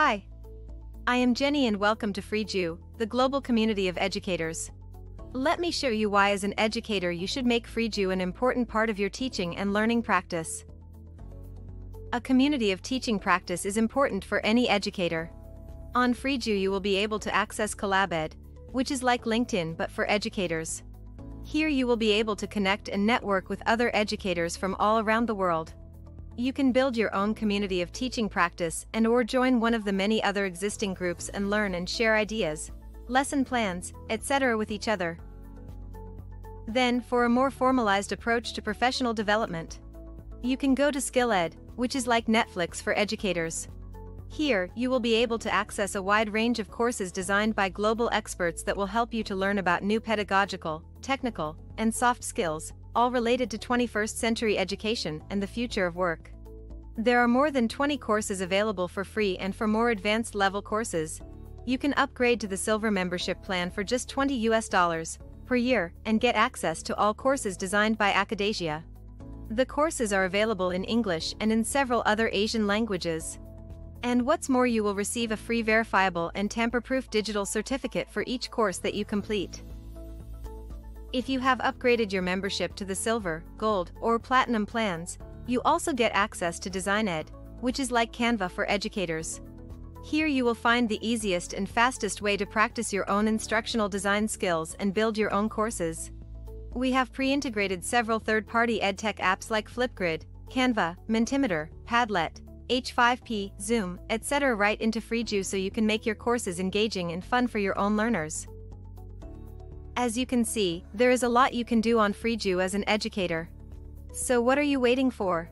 Hi. I am Jenny and welcome to Freejoo, the global community of educators. Let me show you why as an educator you should make Freejoo an important part of your teaching and learning practice. A community of teaching practice is important for any educator. On Freejoo you will be able to access CollabEd, which is like LinkedIn but for educators. Here you will be able to connect and network with other educators from all around the world. You can build your own community of teaching practice and or join one of the many other existing groups and learn and share ideas, lesson plans, etc. with each other. Then, for a more formalized approach to professional development, you can go to SkillEd, which is like Netflix for educators. Here, you will be able to access a wide range of courses designed by global experts that will help you to learn about new pedagogical, technical, and soft skills, all related to 21st century education and the future of work. There are more than 20 courses available for free and for more advanced level courses, you can upgrade to the silver membership plan for just 20 US dollars per year and get access to all courses designed by Akadasia. The courses are available in English and in several other Asian languages. And what's more you will receive a free verifiable and tamper-proof digital certificate for each course that you complete. If you have upgraded your membership to the Silver, Gold, or Platinum plans, you also get access to DesignEd, which is like Canva for educators. Here you will find the easiest and fastest way to practice your own instructional design skills and build your own courses. We have pre-integrated several third-party edtech apps like Flipgrid, Canva, Mentimeter, Padlet, H5P, Zoom, etc. right into Freejoo so you can make your courses engaging and fun for your own learners. As you can see, there is a lot you can do on Freejoo as an educator. So what are you waiting for?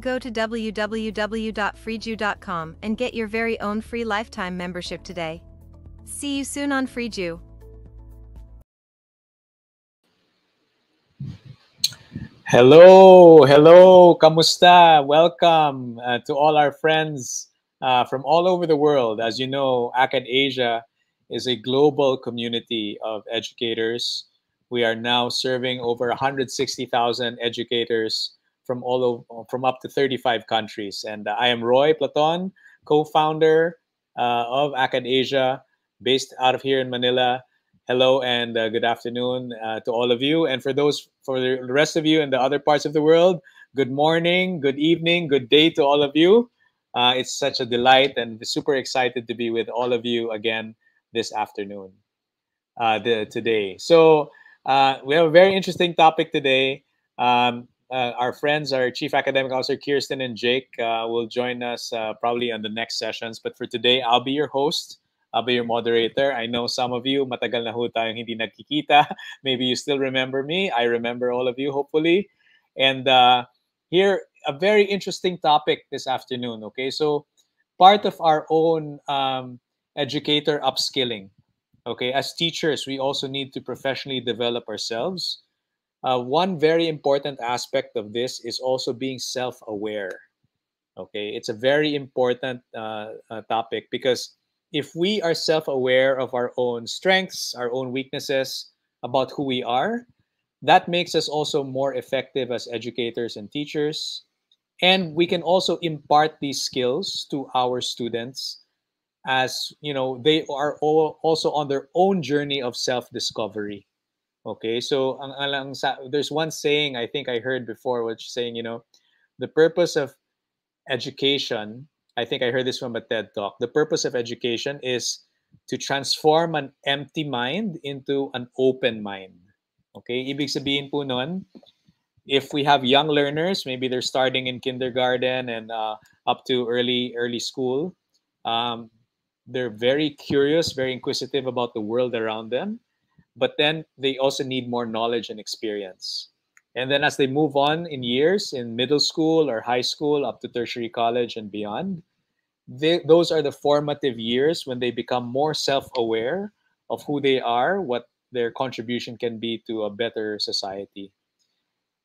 Go to www.freejoo.com and get your very own free lifetime membership today. See you soon on Freejoo. Hello, hello, kamusta? Welcome uh, to all our friends uh, from all over the world. As you know, Akadasia is a global community of educators. We are now serving over 160,000 educators from all over, from up to 35 countries. And I am Roy Platon, co-founder uh, of Akadasia, based out of here in Manila hello and uh, good afternoon uh, to all of you. And for those, for the rest of you in the other parts of the world, good morning, good evening, good day to all of you. Uh, it's such a delight and super excited to be with all of you again this afternoon, uh, the, today. So uh, we have a very interesting topic today. Um, uh, our friends, our Chief Academic Officer Kirsten and Jake will join us probably on the next sessions. But for today, I'll be your host. I'll be your moderator. I know some of you, matagal na ho tayong hindi nagkikita. Maybe you still remember me. I remember all of you, hopefully. And uh, here, a very interesting topic this afternoon, okay? So part of our own um, educator upskilling, okay? As teachers, we also need to professionally develop ourselves. Uh, one very important aspect of this is also being self-aware, okay? It's a very important uh, uh topic because if we are self-aware of our own strengths, our own weaknesses, about who we are, that makes us also more effective as educators and teachers. And we can also impart these skills to our students as, you know, they are all also on their own journey of self-discovery. Okay, so ang, ang, there's one saying I think I heard before, which saying, you know, the purpose of education I think I heard this from a TED talk. The purpose of education is to transform an empty mind into an open mind. Okay, ibig sabihin po nun, if we have young learners, maybe they're starting in kindergarten and uh, up to early early school, um, they're very curious, very inquisitive about the world around them, but then they also need more knowledge and experience. And then as they move on in years in middle school or high school up to tertiary college and beyond, they, those are the formative years when they become more self-aware of who they are, what their contribution can be to a better society.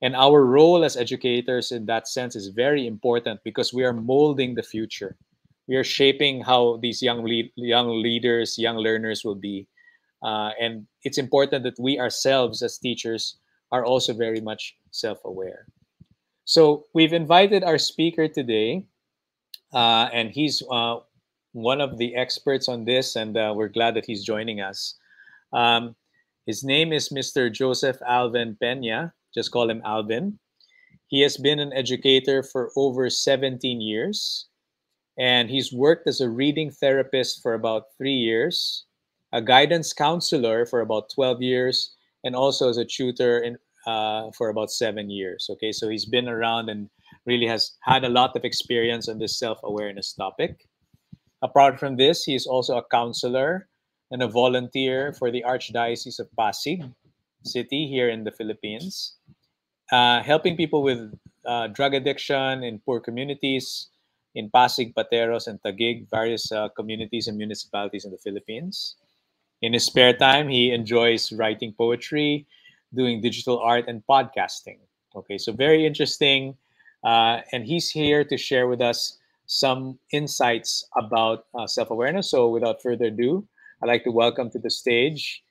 And our role as educators in that sense is very important because we are molding the future. We are shaping how these young young leaders, young learners will be. Uh, and it's important that we ourselves as teachers are also very much self-aware. So we've invited our speaker today, uh, and he's uh, one of the experts on this, and uh, we're glad that he's joining us. Um, his name is Mr. Joseph Alvin Pena. Just call him Alvin. He has been an educator for over 17 years, and he's worked as a reading therapist for about three years, a guidance counselor for about 12 years, and also as a tutor in, uh, for about seven years. Okay, so he's been around and really has had a lot of experience on this self awareness topic. Apart from this, he is also a counselor and a volunteer for the Archdiocese of Pasig City here in the Philippines, uh, helping people with uh, drug addiction in poor communities in Pasig, Pateros, and Taguig, various uh, communities and municipalities in the Philippines. In his spare time, he enjoys writing poetry, doing digital art, and podcasting. Okay, so very interesting. Uh, and he's here to share with us some insights about uh, self awareness. So, without further ado, I'd like to welcome to the stage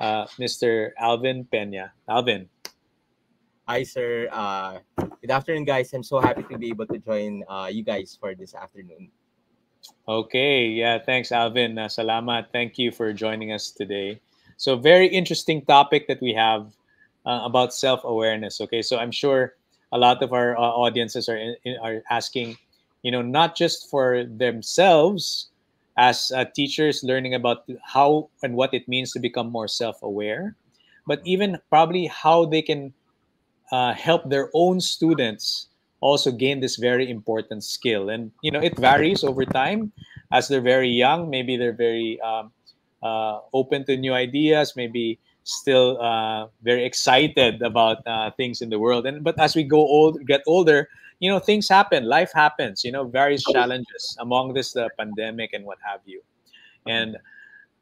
uh, Mr. Alvin Pena. Alvin. Hi, sir. Uh, good afternoon, guys. I'm so happy to be able to join uh, you guys for this afternoon. Okay. Yeah. Thanks, Alvin. Uh. Thank you for joining us today. So, very interesting topic that we have uh, about self awareness. Okay. So, I'm sure a lot of our uh, audiences are, in, are asking, you know, not just for themselves, as uh, teachers learning about how and what it means to become more self-aware but even probably how they can uh, help their own students also gain this very important skill. And you know it varies over time. As they're very young maybe they're very um, uh, open to new ideas maybe still uh, very excited about uh, things in the world. And but as we go old get older you know things happen. Life happens you know various challenges among this the pandemic and what have you. And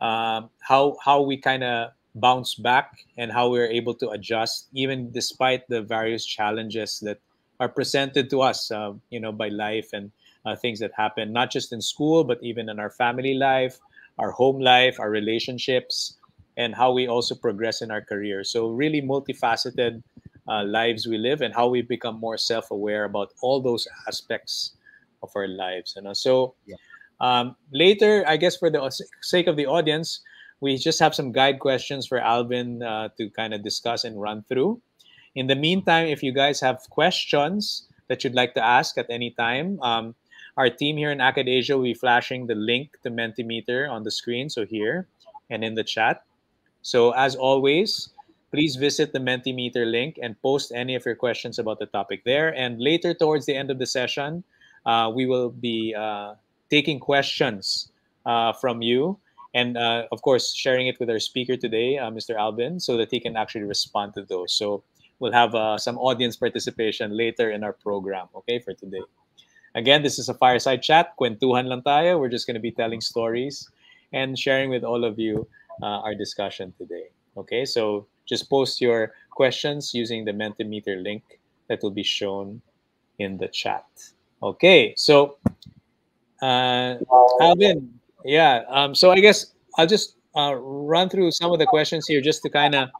um, how how we kind of bounce back and how we're able to adjust even despite the various challenges that are presented to us uh, you know by life and uh, things that happen not just in school but even in our family life our home life our relationships and how we also progress in our career so really multifaceted uh, lives we live and how we become more self-aware about all those aspects of our lives and so yeah. um, later i guess for the sake of the audience we just have some guide questions for alvin uh, to kind of discuss and run through. In the meantime if you guys have questions that you'd like to ask at any time um, our team here in Akadasia will be flashing the link to mentimeter on the screen so here and in the chat. So as always please visit the Mentimeter link and post any of your questions about the topic there. And later, towards the end of the session, uh, we will be uh, taking questions uh, from you and, uh, of course, sharing it with our speaker today, uh, Mr. Alvin, so that he can actually respond to those. So we'll have uh, some audience participation later in our program, okay, for today. Again, this is a fireside chat. Kwentuhan lang tayo. We're just going to be telling stories and sharing with all of you our discussion today. Okay, so just post your questions using the Mentimeter link that will be shown in the chat. Okay, so uh, Alvin, yeah. Um, so I guess I'll just uh, run through some of the questions here just to kind of,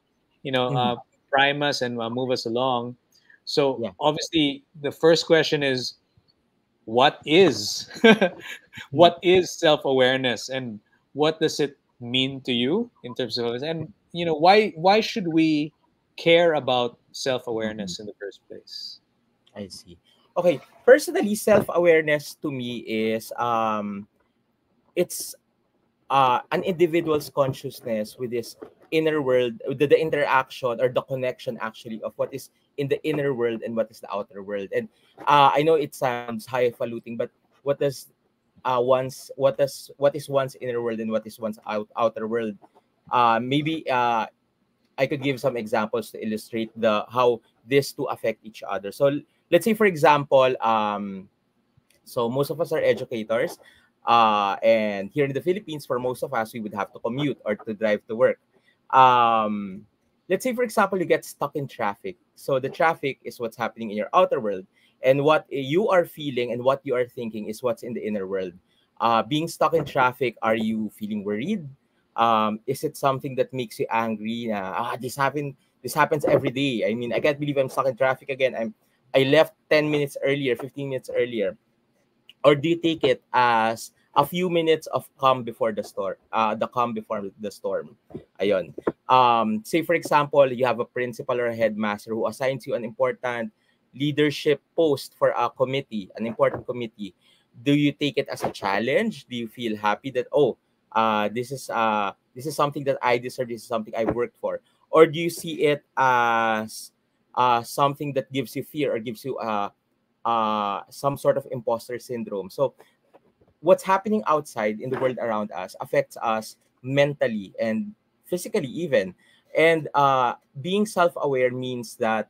you know, uh, mm-hmm. prime us and uh, move us along. So yeah. obviously, the first question is, what is what is self awareness and what does it mean to you in terms of and you know why why should we care about self-awareness mm-hmm. in the first place i see okay personally self-awareness to me is um it's uh an individual's consciousness with this inner world the, the interaction or the connection actually of what is in the inner world and what is the outer world. And uh, i know it sounds highfalutin but what does uh one's what does what is one's inner world and what is one's out, outer world? Uh, maybe uh, I could give some examples to illustrate the how these two affect each other. So let's say, for example, um, so most of us are educators, uh, and here in the Philippines, for most of us, we would have to commute or to drive to work. Um, let's say, for example, you get stuck in traffic. So the traffic is what's happening in your outer world, and what you are feeling and what you are thinking is what's in the inner world. Uh, being stuck in traffic, are you feeling worried? um is it something that makes you angry ah this happened this happens every day i mean i can't believe i'm stuck in traffic again i'm i left 10 minutes earlier 15 minutes earlier or do you take it as a few minutes of calm before the storm uh, the calm before the storm? Ayon um say for example you have a principal or a headmaster who assigns you an important leadership post for a committee an important committee. Do you take it as a challenge? Do you feel happy that oh uh this is uh this is something that i deserve this is something i worked for? Or do you see it as uh something that gives you fear or gives you uh uh some sort of imposter syndrome. So what's happening outside in the world around us affects us mentally and physically even. And uh, being self-aware means that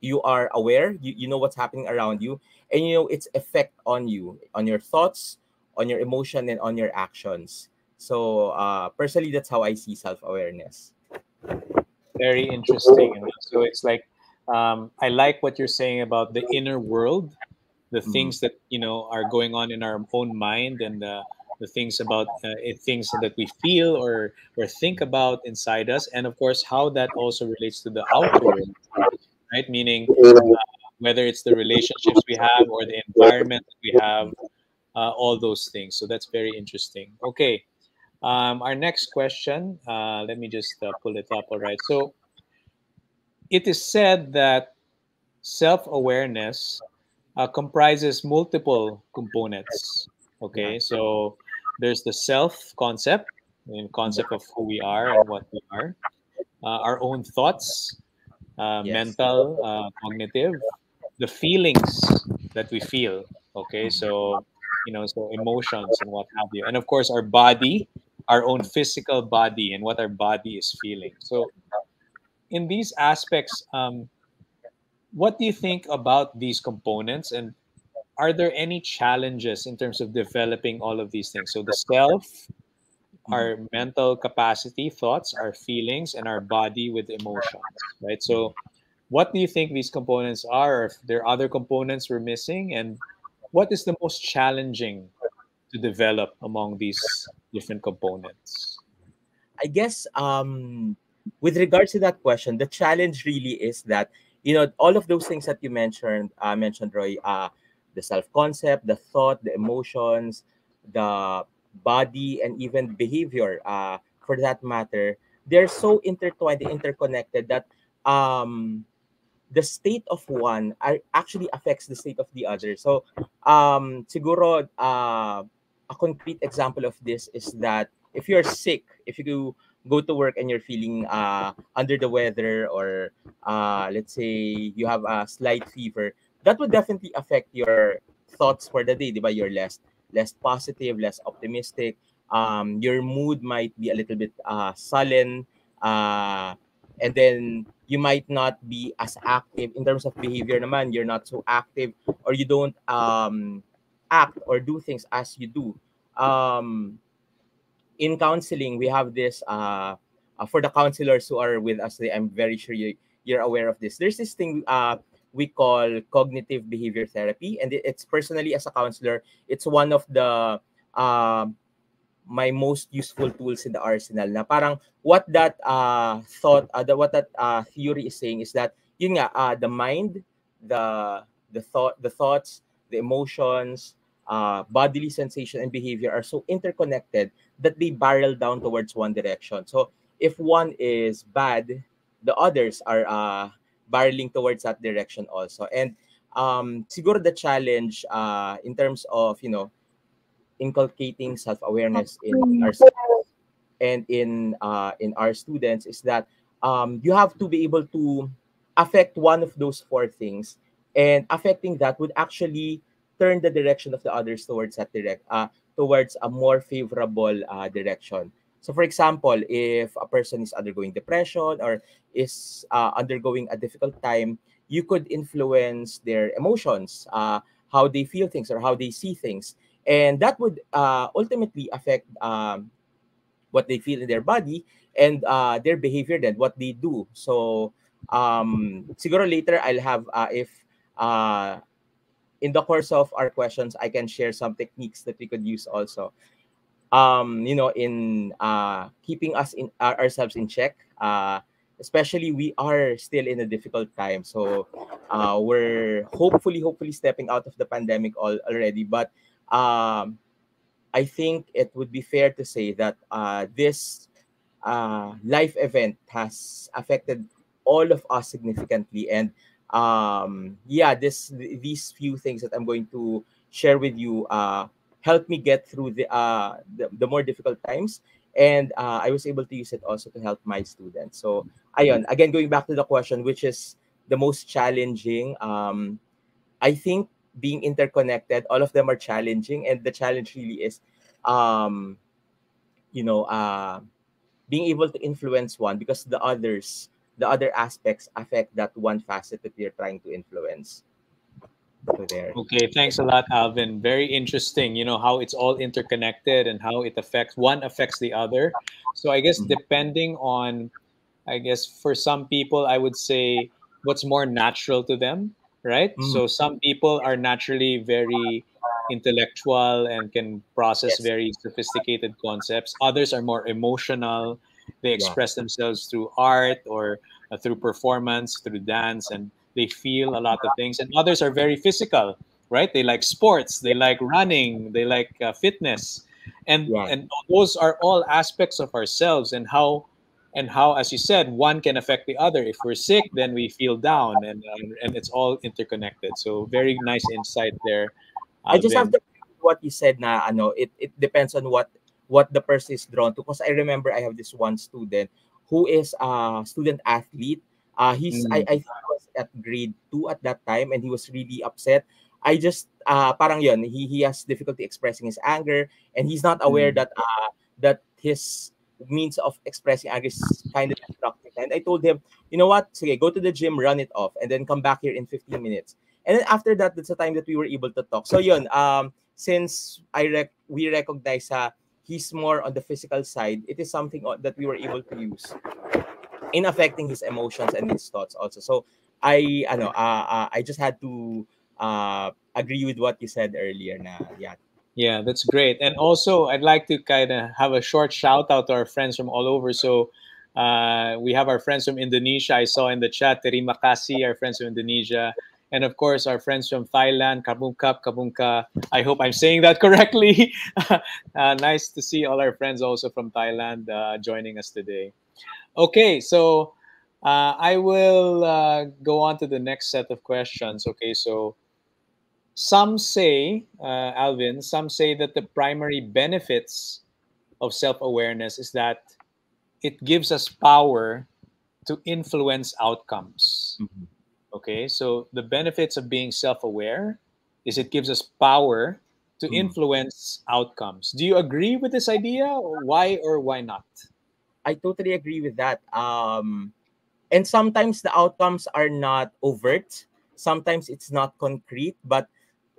you are aware you, you know what's happening around you and you know its effect on you on your thoughts on your emotion and on your actions. So uh, personally that's how i see self-awareness. Very interesting. So it's like um, i like what you're saying about the inner world the mm-hmm. things that you know are going on in our own mind and uh, the things about uh, things that we feel or or think about inside us and of course how that also relates to the outer world right? Meaning uh, whether it's the relationships we have or the environment that we have uh, all those things. So that's very interesting. Okay um, our next question uh, let me just uh, pull it up. All right. So it is said that self-awareness uh, comprises multiple components. Okay, so there's the self concept, and concept of who we are and what we are, uh, our own thoughts, uh, yes. mental, uh, cognitive, the feelings that we feel. Okay, so you know, so emotions and what have you, and of course our body, our own physical body, and what our body is feeling. So, in these aspects, um, what do you think about these components? And are there any challenges in terms of developing all of these things? So the self our mental capacity thoughts our feelings and our body with emotions right? So what do you think these components are? If there are other components we're missing? And what is the most challenging to develop among these different components? I guess um with regards to that question the challenge really is that you know all of those things that you mentioned uh, mentioned roy uh, the self concept the thought the emotions the body and even behavior uh, for that matter they're so intertwined interconnected that um the state of one actually affects the state of the other. So um siguro uh, a concrete example of this is that if you're sick if you go to work and you're feeling uh, under the weather or uh, let's say you have a slight fever, that would definitely affect your thoughts for the day, diba? You're less less positive, less optimistic. Um, your mood might be a little bit uh, sullen, uh, and then you might not be as active in terms of behavior. Naman, you're not so active, or you don't um, act or do things as you do. Um, in counseling, we have this uh, uh, for the counselors who are with us. I'm very sure you, you're aware of this. There's this thing uh, we call cognitive behavior therapy, and it's personally as a counselor, it's one of the uh, my most useful tools in the arsenal. Na parang what that uh, thought, uh, the, what that uh, theory is saying is that yun nga, uh, the mind, the the thought, the thoughts, the emotions, uh, bodily sensation and behavior are so interconnected that they barrel down towards one direction. So if one is bad, the others are uh, barreling towards that direction also. And um, siguro the challenge uh, in terms of, you know, inculcating self-awareness in ourselves and in uh, in our students is that um, you have to be able to affect one of those four things and affecting that would actually turn the direction of the others towards that direct uh, towards a more favorable uh, direction. So, for example, if a person is undergoing depression or is uh, undergoing a difficult time, you could influence their emotions, uh, how they feel things or how they see things, and that would uh, ultimately affect um, what they feel in their body and uh, their behavior. Then, what they do. So, um, siguro later I'll have uh, if uh, in the course of our questions, I can share some techniques that we could use also. Um, you know, in uh, keeping us in uh, ourselves in check. Uh, especially we are still in a difficult time, so uh, we're hopefully, hopefully stepping out of the pandemic all, already. But um, I think it would be fair to say that uh, this uh, life event has affected all of us significantly. And um, yeah, this these few things that I'm going to share with you uh, helped me get through the, uh, the, the more difficult times. And uh, I was able to use it also to help my students. So, ayon, again, going back to the question, which is the most challenging, um, I think being interconnected, all of them are challenging. And the challenge really is, um, you know, uh, being able to influence one because the others, the other aspects affect that one facet that you're trying to influence. There. Okay, thanks a lot, Alvin. Very interesting. You know how it's all interconnected and how it affects one affects the other. So I guess mm-hmm. depending on, I guess for some people, I would say what's more natural to them, right? Mm-hmm. So some people are naturally very intellectual and can process yes. very sophisticated concepts. Others are more emotional. They express yeah. themselves through art or uh, through performance, through dance, and they feel a lot of things. And others are very physical, right? They like sports, they like running, they like uh, fitness, and yeah. and those are all aspects of ourselves and how and how, as you said, one can affect the other. If we're sick, then we feel down, and and, and it's all interconnected. So very nice insight there. I just have to what you said na ano it it depends on what what the person is drawn to because I remember I have this one student who is a student athlete uh he's mm. I I think was at grade 2 at that time and he was really upset I just uh parang yon he he has difficulty expressing his anger and he's not aware mm. that uh that his means of expressing anger is kind of destructive and I told him you know what okay go to the gym run it off and then come back here in 15 minutes and then after that, that's the time that we were able to talk. So yun, um, since I rec- we recognize uh, he's more on the physical side, it is something that we were able to use in affecting his emotions and his thoughts also. So I, ano, uh, uh, I just had to uh, agree with what you said earlier. Na yeah. Yeah, that's great. And also, I'd like to kind of have a short shout out to our friends from all over. So. Uh, we have our friends from Indonesia. I saw in the chat, Terima kasih, our friends from Indonesia and of course our friends from Thailand, Kabungkap, Kabunka. I hope I'm saying that correctly. uh, nice to see all our friends also from Thailand uh, joining us today. Okay, so uh, I will uh, go on to the next set of questions. Okay, so some say, uh, Alvin, some say that the primary benefits of self-awareness is that it gives us power to influence outcomes. Mm-hmm Okay, so the benefits of being self aware is it gives us power to mm. influence outcomes. Do you agree with this idea? Or why or why not? I totally agree with that. Um, and sometimes the outcomes are not overt. Sometimes it's not concrete, but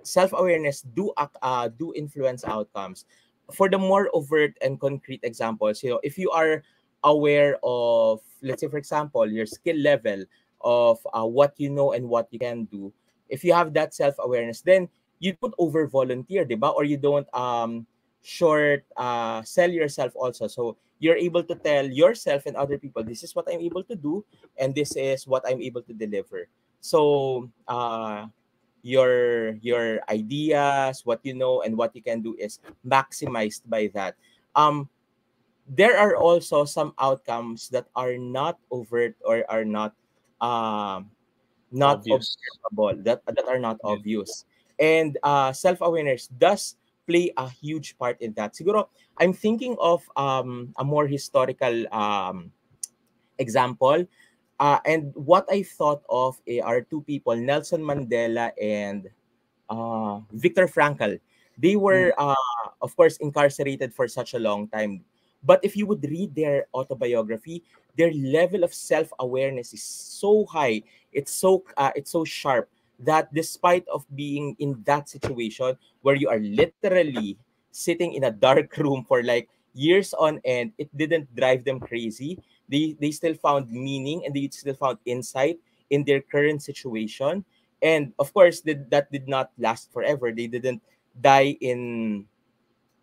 self-awareness do uh, do influence outcomes. For the more overt and concrete examples, you know, if you are aware of, let's say, for example, your skill level, of uh, what you know and what you can do. If you have that self-awareness then you don't over volunteer diba? or you don't um short uh sell yourself also. So you're able to tell yourself and other people this is what i'm able to do and this is what i'm able to deliver. So uh your your ideas what you know and what you can do is maximized by that. Um there are also some outcomes that are not overt or are not um, not obvious. observable, that, that are not yeah. obvious. And uh, self-awareness does play a huge part in that. Siguro, I'm thinking of um, a more historical um, example. Uh, and what I thought of eh, are two people, Nelson Mandela and uh, Viktor Frankl. They were, mm. uh, of course, incarcerated for such a long time. But if you would read their autobiography, their level of self-awareness is so high it's so uh, it's so sharp that despite of being in that situation where you are literally sitting in a dark room for like years on end it didn't drive them crazy. They they still found meaning and they still found insight in their current situation. And of course that that did not last forever. They didn't die in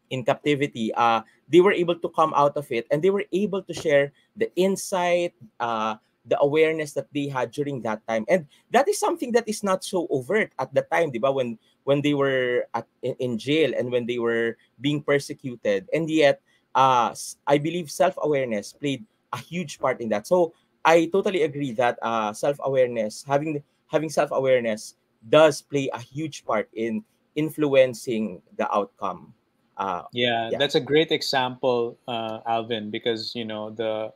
in captivity, uh, they were able to come out of it and they were able to share the insight, uh, the awareness that they had during that time. And that is something that is not so overt at the time diba when when they were at in, jail and when they were being persecuted. And yet uh i believe self-awareness played a huge part in that. So i totally agree that uh self-awareness having having self-awareness does play a huge part in influencing the outcome uh, yeah, yeah, that's a great example uh, alvin because you know the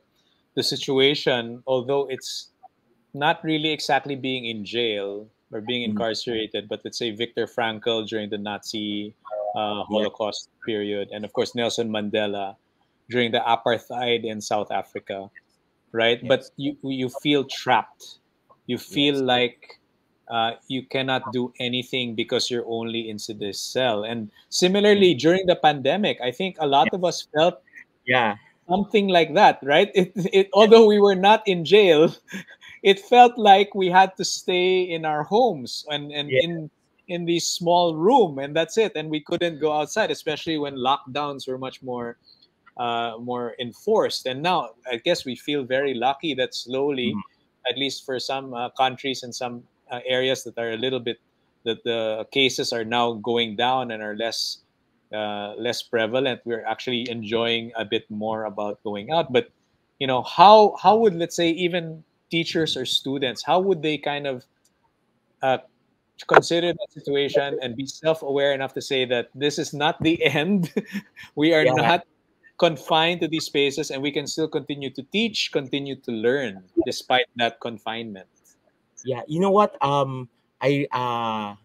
the situation, although it's not really exactly being in jail or being mm-hmm. incarcerated, but let's say Viktor Frankl during the Nazi uh, Holocaust yeah. period, and of course Nelson Mandela during the apartheid in South Africa, right? Yes. But you you feel trapped. You feel yes. like uh, you cannot do anything because you're only into this cell. And similarly, mm-hmm. during the pandemic, I think a lot of us felt yeah something like that, right? It, it, although we were not in jail, it felt like we had to stay in our homes and, and yeah. in in the small room, and that's it. And we couldn't go outside, especially when lockdowns were much more uh, more enforced. And now, I guess we feel very lucky that slowly, mm at least for some uh, countries and some uh, areas that are a little bit that the cases are now going down and are less uh, less prevalent. We're actually enjoying a bit more about going out. But you know, how how would let's say even teachers or students, how would they kind of uh, consider that situation and be self-aware enough to say that this is not the end. we are yeah. not confined to these spaces, and we can still continue to teach, continue to learn despite that confinement. Yeah, you know what? Um, I uh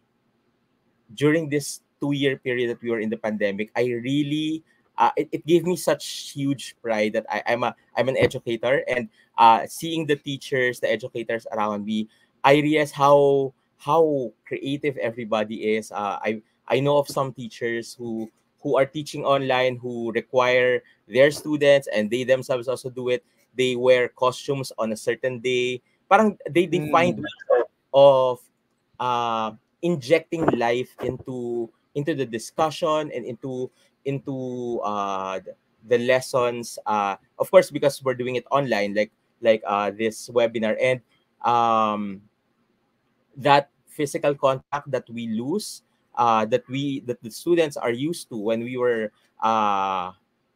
during this two year period that we were in the pandemic, I really uh, it, it gave me such huge pride that I, I'm a I'm an educator and uh, seeing the teachers, the educators around me, I realize how how creative everybody is. Uh, I I know of some teachers who who are teaching online who require their students and they themselves also do it. They wear costumes on a certain day. Parang they, defined mm. of uh, injecting life into into the discussion and into into uh, the lessons. Uh, of course, because we're doing it online, like like uh, this webinar, and um, that physical contact that we lose, uh, that we that the students are used to when we were uh,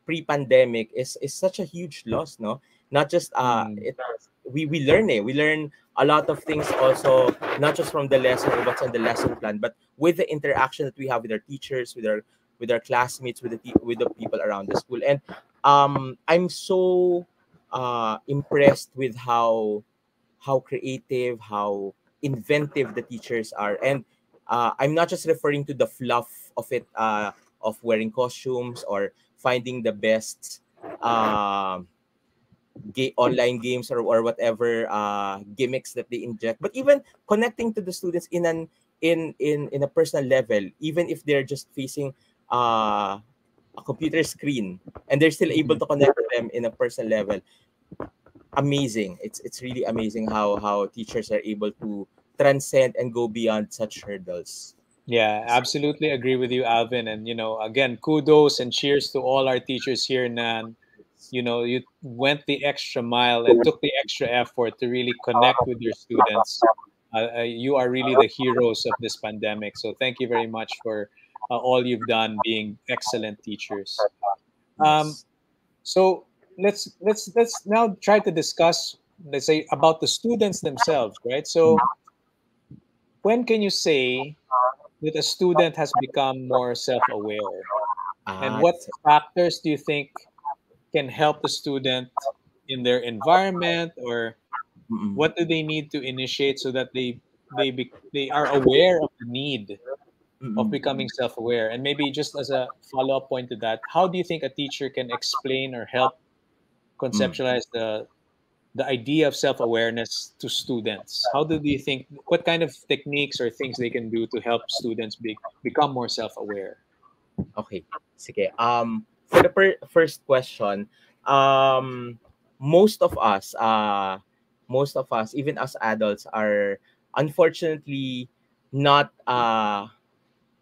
pre-pandemic is is such a huge loss. No, not just uh, mm. it, we we learn it. We learn a lot of things also, not just from the lesson what's on the lesson plan, but with the interaction that we have with our teachers, with our with our classmates, with the with the people around the school. And um, I'm so uh, impressed with how how creative, how inventive the teachers are. And uh, I'm not just referring to the fluff of it, uh, of wearing costumes or finding the best uh, online games or, or whatever uh, gimmicks that they inject. But even connecting to the students in an in in in a personal level even if they're just facing uh, a computer screen and they're still able to connect with them in a personal level amazing. It's it's really amazing how how teachers are able to transcend and go beyond such hurdles. Yeah absolutely agree with you alvin. And you know again kudos and cheers to all our teachers here nan you know you went the extra mile and took the extra effort to really connect with your students. Uh, uh, you are really the heroes of this pandemic. So thank you very much for uh, all you've done being excellent teachers. Um, so let's let's let's now try to discuss let's say about the students themselves right? So when can you say that a student has become more self-aware? And what factors do you think can help the student in their environment or mm what do they need to initiate so that they they be, they are aware of the need mm of becoming self-aware? And maybe just as a follow-up point to that how do you think a teacher can explain or help conceptualize mm the the idea of self-awareness to students? How do you think what kind of techniques or things they can do to help students be, become more self-aware? Okay sige. Um for the per- first question, um, most of us, uh, most of us, even as adults, are unfortunately not uh,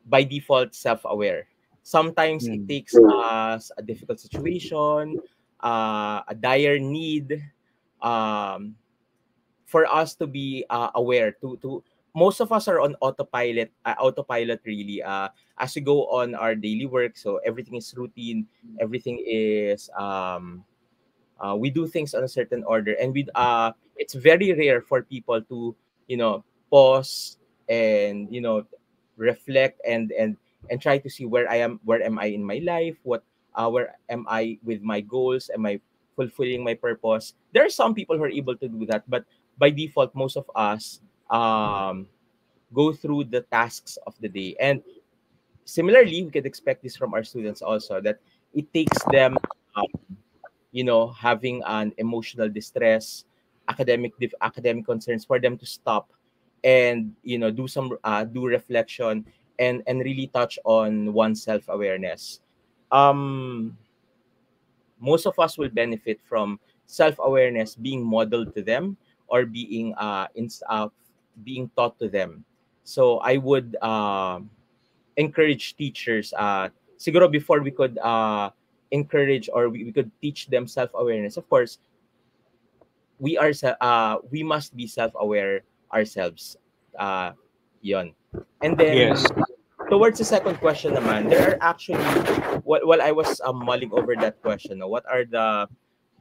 by default self-aware. Sometimes mm. it hmm. takes us a difficult situation, uh, a dire need, um, for us to be uh, aware to to most of us are on autopilot uh, autopilot really uh, as we go on our daily work. So everything is routine. Everything is um, uh, we do things on a certain order. And we uh, it's very rare for people to you know pause and you know reflect and and and try to see where i am where am i in my life? What uh, where am i with my goals? Am i fulfilling my purpose? There are some people who are able to do that but by default most of us um, go through the tasks of the day. And similarly we could expect this from our students also that it takes them um, you know having an emotional distress academic academic concerns for them to stop and you know do some uh, do reflection and and really touch on one's self awareness um most of us will benefit from self awareness being modeled to them or being uh, in, uh being taught to them. So i would uh, encourage teachers uh siguro before we could uh encourage or we, we could teach them self-awareness of course we are uh we must be self-aware ourselves uh yon and then yes. towards the second question naman there are actually while, while i was um, mulling over that question what are the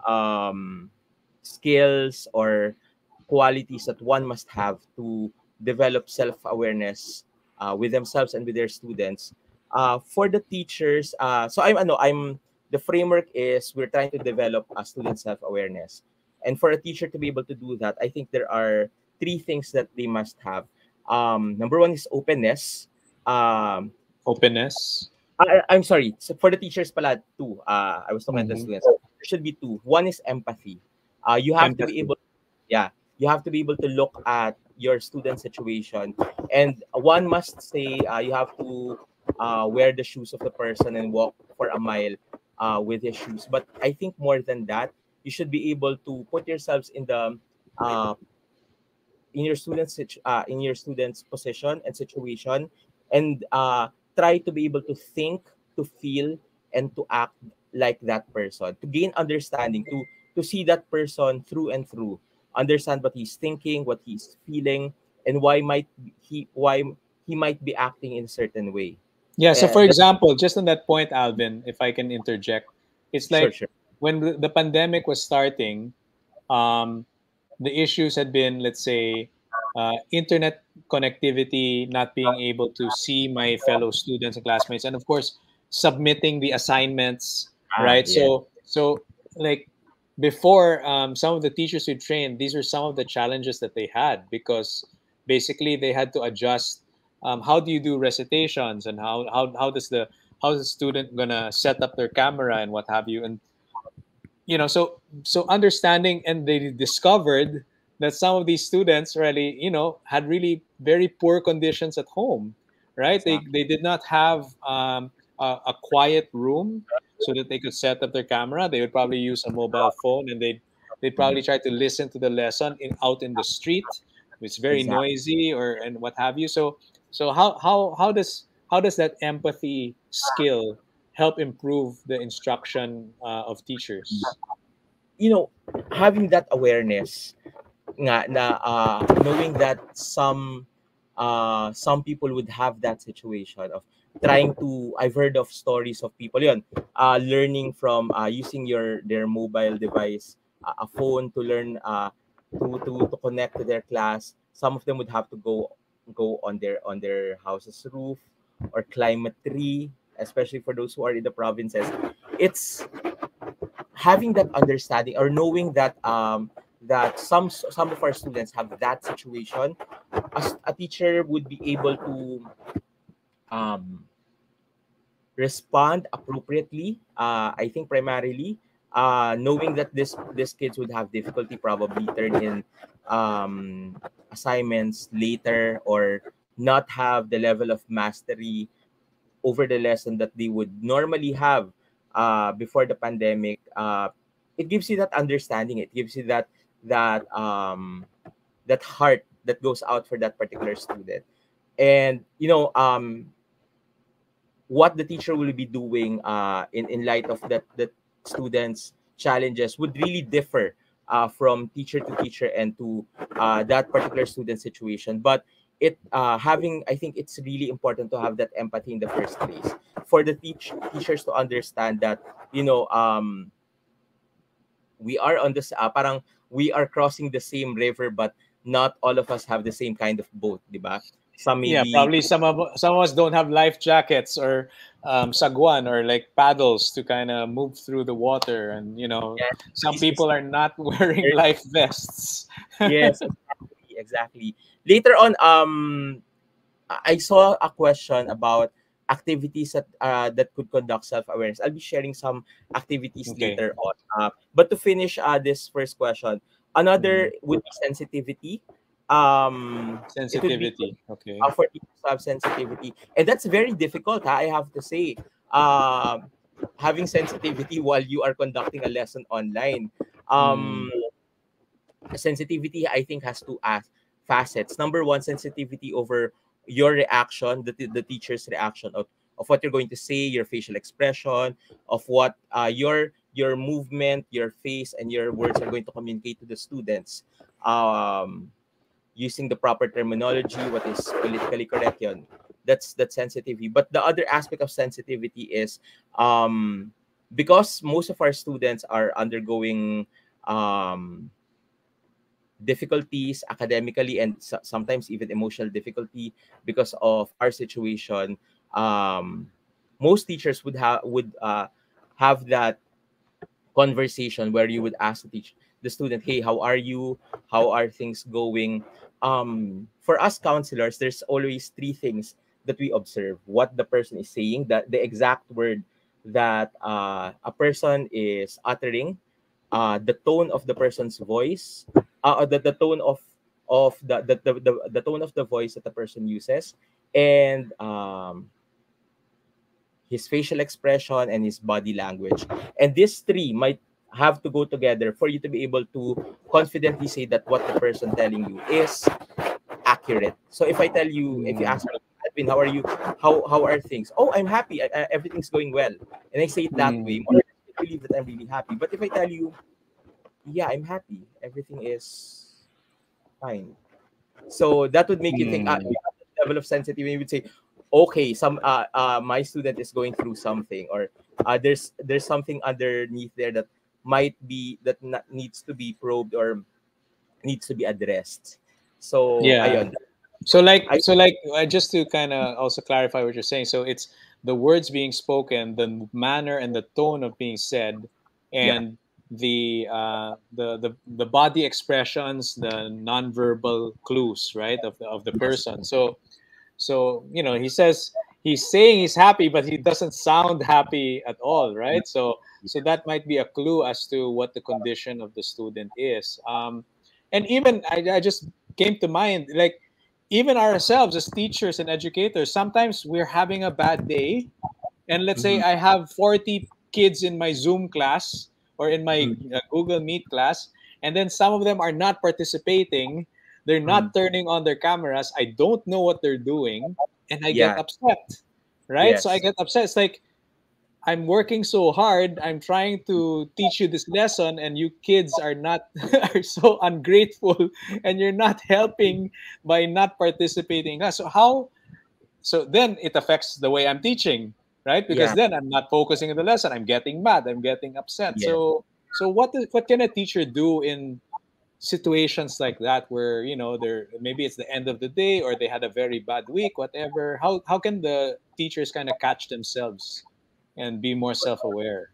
um skills or qualities that one must have to develop self-awareness uh, with themselves and with their students. Uh, for the teachers uh, so i'm ano i'm the framework is we're trying to develop a student self-awareness. And for a teacher to be able to do that i think there are three things that they must have. Um, number one is openness. Um, openness. I, i'm sorry so for the teachers pala two. Uh, i was talking mm-hmm. to the students. There should be two. One is empathy. Uh, you have empathy. to be able yeah you have to be able to look at your student situation. And one must say uh, you have to uh, wear the shoes of the person and walk for a mile uh, with his shoes. But I think more than that, you should be able to put yourselves in the uh, in your students uh, in your students position and situation and uh, try to be able to think to feel and to act like that person. To gain understanding to to see that person through and through understand what he's thinking what he's feeling and why might he why he might be acting in a certain way yeah. So, for example, just on that point, Alvin, if I can interject, it's like sure, sure. when the pandemic was starting, um, the issues had been, let's say, uh, internet connectivity, not being able to see my fellow students and classmates, and of course, submitting the assignments, ah, right? Yeah. So, so like before, um, some of the teachers we trained, these are some of the challenges that they had because basically they had to adjust um, how do you do recitations and how, how, how does the how is the student gonna set up their camera and what have you? And you know so so understanding and they discovered that some of these students really you know had really very poor conditions at home right? They, they did not have um, a, a, quiet room so that they could set up their camera they would probably use a mobile phone and they they'd probably try to listen to the lesson in out in the street it's very exactly. noisy or and what have you so so how how how does how does that empathy skill help improve the instruction uh, of teachers? You know, having that awareness, nga, na uh, knowing that some uh, some people would have that situation of trying to I've heard of stories of people yon uh, learning from uh, using your their mobile device uh, a phone to learn uh, to, to to connect to their class. Some of them would have to go go on their on their house's roof or climb a tree especially for those who are in the provinces. It's having that understanding or knowing that um that some some of our students have that situation. As a teacher would be able to um respond appropriately uh i think primarily uh knowing that this these kids would have difficulty probably turn in um assignments later or not have the level of mastery over the lesson that they would normally have uh, before the pandemic uh, it gives you that understanding. It gives you that that um, that heart that goes out for that particular student. And you know um, what the teacher will be doing uh, in in light of that the students challenges would really differ uh, from teacher to teacher and to uh, that particular student situation. But it uh, having, I think it's really important to have that empathy in the first place for the teach teachers to understand that you know um, we are on this uh, parang we are crossing the same river, but not all of us have the same kind of boat, di ba? Some maybe, yeah, probably some of some of us don't have life jackets or um, sagwan or like paddles to kind of move through the water, and you know, yes. some people are not wearing life vests. yes, exactly, exactly. Later on, um, I saw a question about activities that uh, that could conduct self-awareness. I'll be sharing some activities okay. later on. Uh, but to finish uh, this first question, another mm-hmm. would be sensitivity um sensitivity okay. Uh, for people to have sensitivity. And that's very difficult i have to say. Um having sensitivity while you are conducting a lesson online. Um mm. sensitivity i think has two as facets. Number one sensitivity over your reaction the, the teacher's reaction of, of what you're going to say your facial expression of what uh, your your movement your face and your words are going to communicate to the students. Um using the proper terminology, what is politically correct yun. That's that sensitivity. But the other aspect of sensitivity is um, because most of our students are undergoing um, difficulties academically and sometimes even emotional difficulty because of our situation. Um, most teachers would have would uh, have that conversation where you would ask the teacher the student, hey, how are you? How are things going? Um, for us counselors, there's always three things that we observe. What the person is saying, that the exact word that uh, a person is uttering, uh, the tone of the person's voice, uh, the, the tone of of the the, the, the, the tone of the voice that the person uses, and um, his facial expression and his body language. And these three might have to go together for you to be able to confidently say that what the person telling you is accurate. So if I tell you, if you ask me, Edwin, how are you? How how are things? Oh, I'm happy. I, I, everything's going well, and I say it that mm. way. More I believe that I'm really happy. But if I tell you, yeah, I'm happy. Everything is fine. So that would make mm. you think uh, level of sensitivity. You would say, okay, some uh, uh, my student is going through something, or uh, there's there's something underneath there that might be that needs to be probed or needs to be addressed. So yeah. Ayun. So like I, so like uh, just to kind of also clarify what you're saying. So it's the words being spoken, the manner and the tone of being said, and yeah. the uh, the the the body expressions, the nonverbal clues, right, of the of the person. So so you know he says he's saying he's happy, but he doesn't sound happy at all, right? So so that might be a clue as to what the condition of the student is. Um, and even I, I just came to mind, like even ourselves as teachers and educators, sometimes we're having a bad day. And let's mm-hmm. say I have 40 kids in my Zoom class or in my mm-hmm. uh, Google Meet class, and then some of them are not participating. They're not mm-hmm. turning on their cameras. I don't know what they're doing, and I yeah. get upset. Right? Yes. So I get upset. It's like, I'm working so hard. I'm trying to teach you this lesson, and you kids are not are so ungrateful, and you're not helping by not participating. So how? So then it affects the way I'm teaching, right? Because yeah. then I'm not focusing on the lesson. I'm getting mad. I'm getting upset. Yeah. So so what what can a teacher do in situations like that where you know they're maybe it's the end of the day or they had a very bad week whatever how how can the teachers kind of catch themselves and be more self-aware.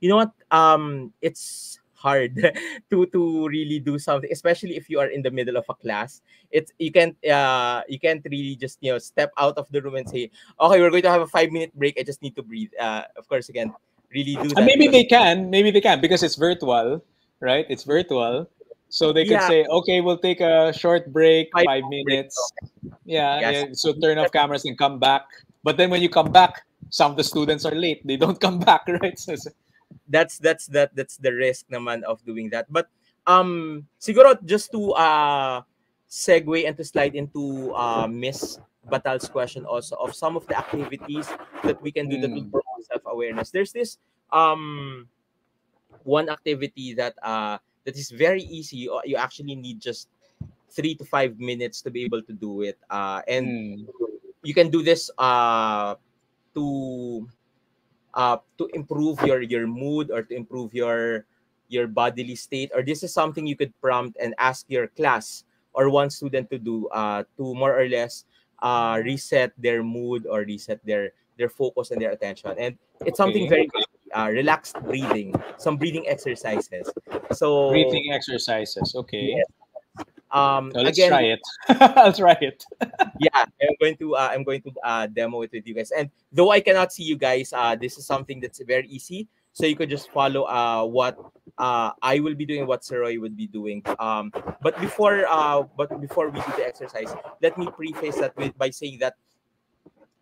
You know what? Um it's hard to to really do something especially if you are in the middle of a class. It's you can't uh you can't really just you know step out of the room and say okay we're going to have a five minute break. I just need to breathe. Uh of course again really do that and maybe they can maybe they can because it's virtual right? It's virtual. So they could yeah. say okay we'll take a short break five, five minutes. yeah, yes. yeah so turn off cameras and come back. But then when you come back some of the students are late they don't come back right so, that's that's that that's the risk naman of doing that but um siguro just to uh segue and to slide into uh miss batal's question also of some of the activities that we can do mm. that will hmm. promote self-awareness there's this um one activity that uh that is very easy. You, you actually need just three to five minutes to be able to do it. Uh, and Mm. you can do this uh, to uh, to improve your your mood or to improve your your bodily state or this is something you could prompt and ask your class or one student to do uh, to more or less uh, reset their mood or reset their their focus and their attention and it's something very uh, relaxed breathing some breathing exercises so Breathing exercises. Okay. Yes. Um So let's again try it. I'll try it. yeah i'm going to uh, i'm going to uh, demo it with you guys and though i cannot see you guys uh, this is something that's very easy so you could just follow uh, what uh, i will be doing what Saroy would be doing um, but before uh, but before we do the exercise let me preface that with by saying that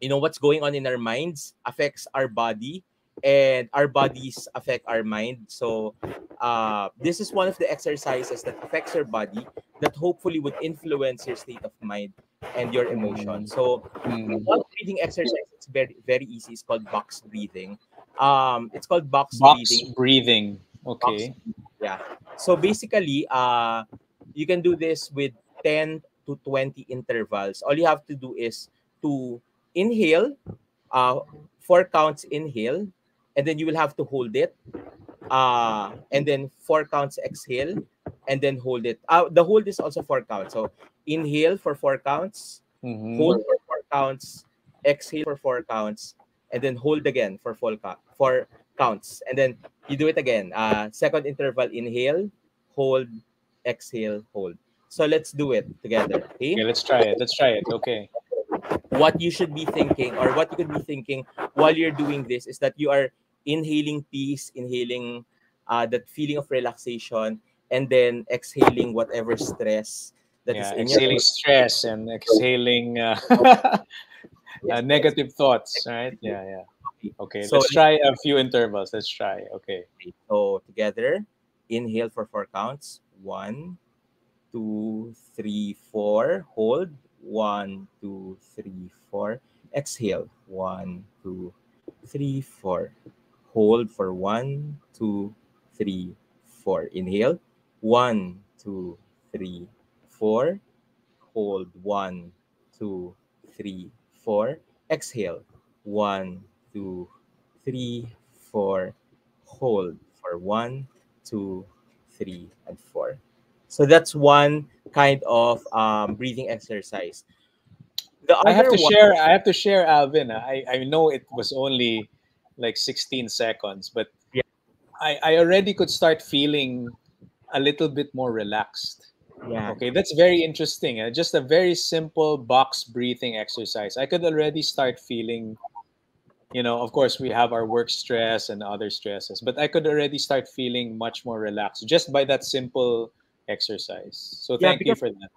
you know what's going on in our minds affects our body and our bodies affect our mind. So uh, this is one of the exercises that affects your body that hopefully would influence your state of mind and your emotion. So Mm. one breathing exercise it's very very easy it's called box breathing. Um it's called box, Box breathing. breathing. Okay. yeah. So basically uh you can do this with 10 to 20 intervals. All you have to do is to inhale uh four counts inhale and then you will have to hold it uh and then four counts exhale and then hold it uh, the hold is also four counts so inhale for four counts Mhm. hold for four counts, exhale for four counts, and then hold again for four, count, four counts. And then you do it again. Uh, second interval, inhale, hold, exhale, hold. So let's do it together. Okay? Okay, let's try it. Let's try it. Okay. What you should be thinking, or what you could be thinking while you're doing this, is that you are inhaling peace, inhaling uh, that feeling of relaxation, and then exhaling whatever stress that is yeah, in exhaling your stress and exhaling uh, uh, negative thoughts, right? Yeah, yeah. Okay, So- let's try a few intervals. Let's try. Okay. So together, inhale for four counts. One, two, three, four. Hold. One, two, three, four. Exhale. One, two, three, four. Hold for one, two, three, four. Inhale. One, two, three, four. Hold. One, two, three, four. Exhale. One, two, three, four. Hold for one, two, three, and four. So that's one kind of um, breathing exercise. The I have to one- share. I have to share, Alvin. I I know it was only like 16 seconds, but Yeah. I I already could start feeling a little bit more relaxed. Yeah. Okay, that's very interesting. Uh, just a very simple box breathing exercise. I could already start feeling, you know, of course, we have our work stress and other stresses, but I could already start feeling much more relaxed just by that simple exercise. So Yeah, thank you for that.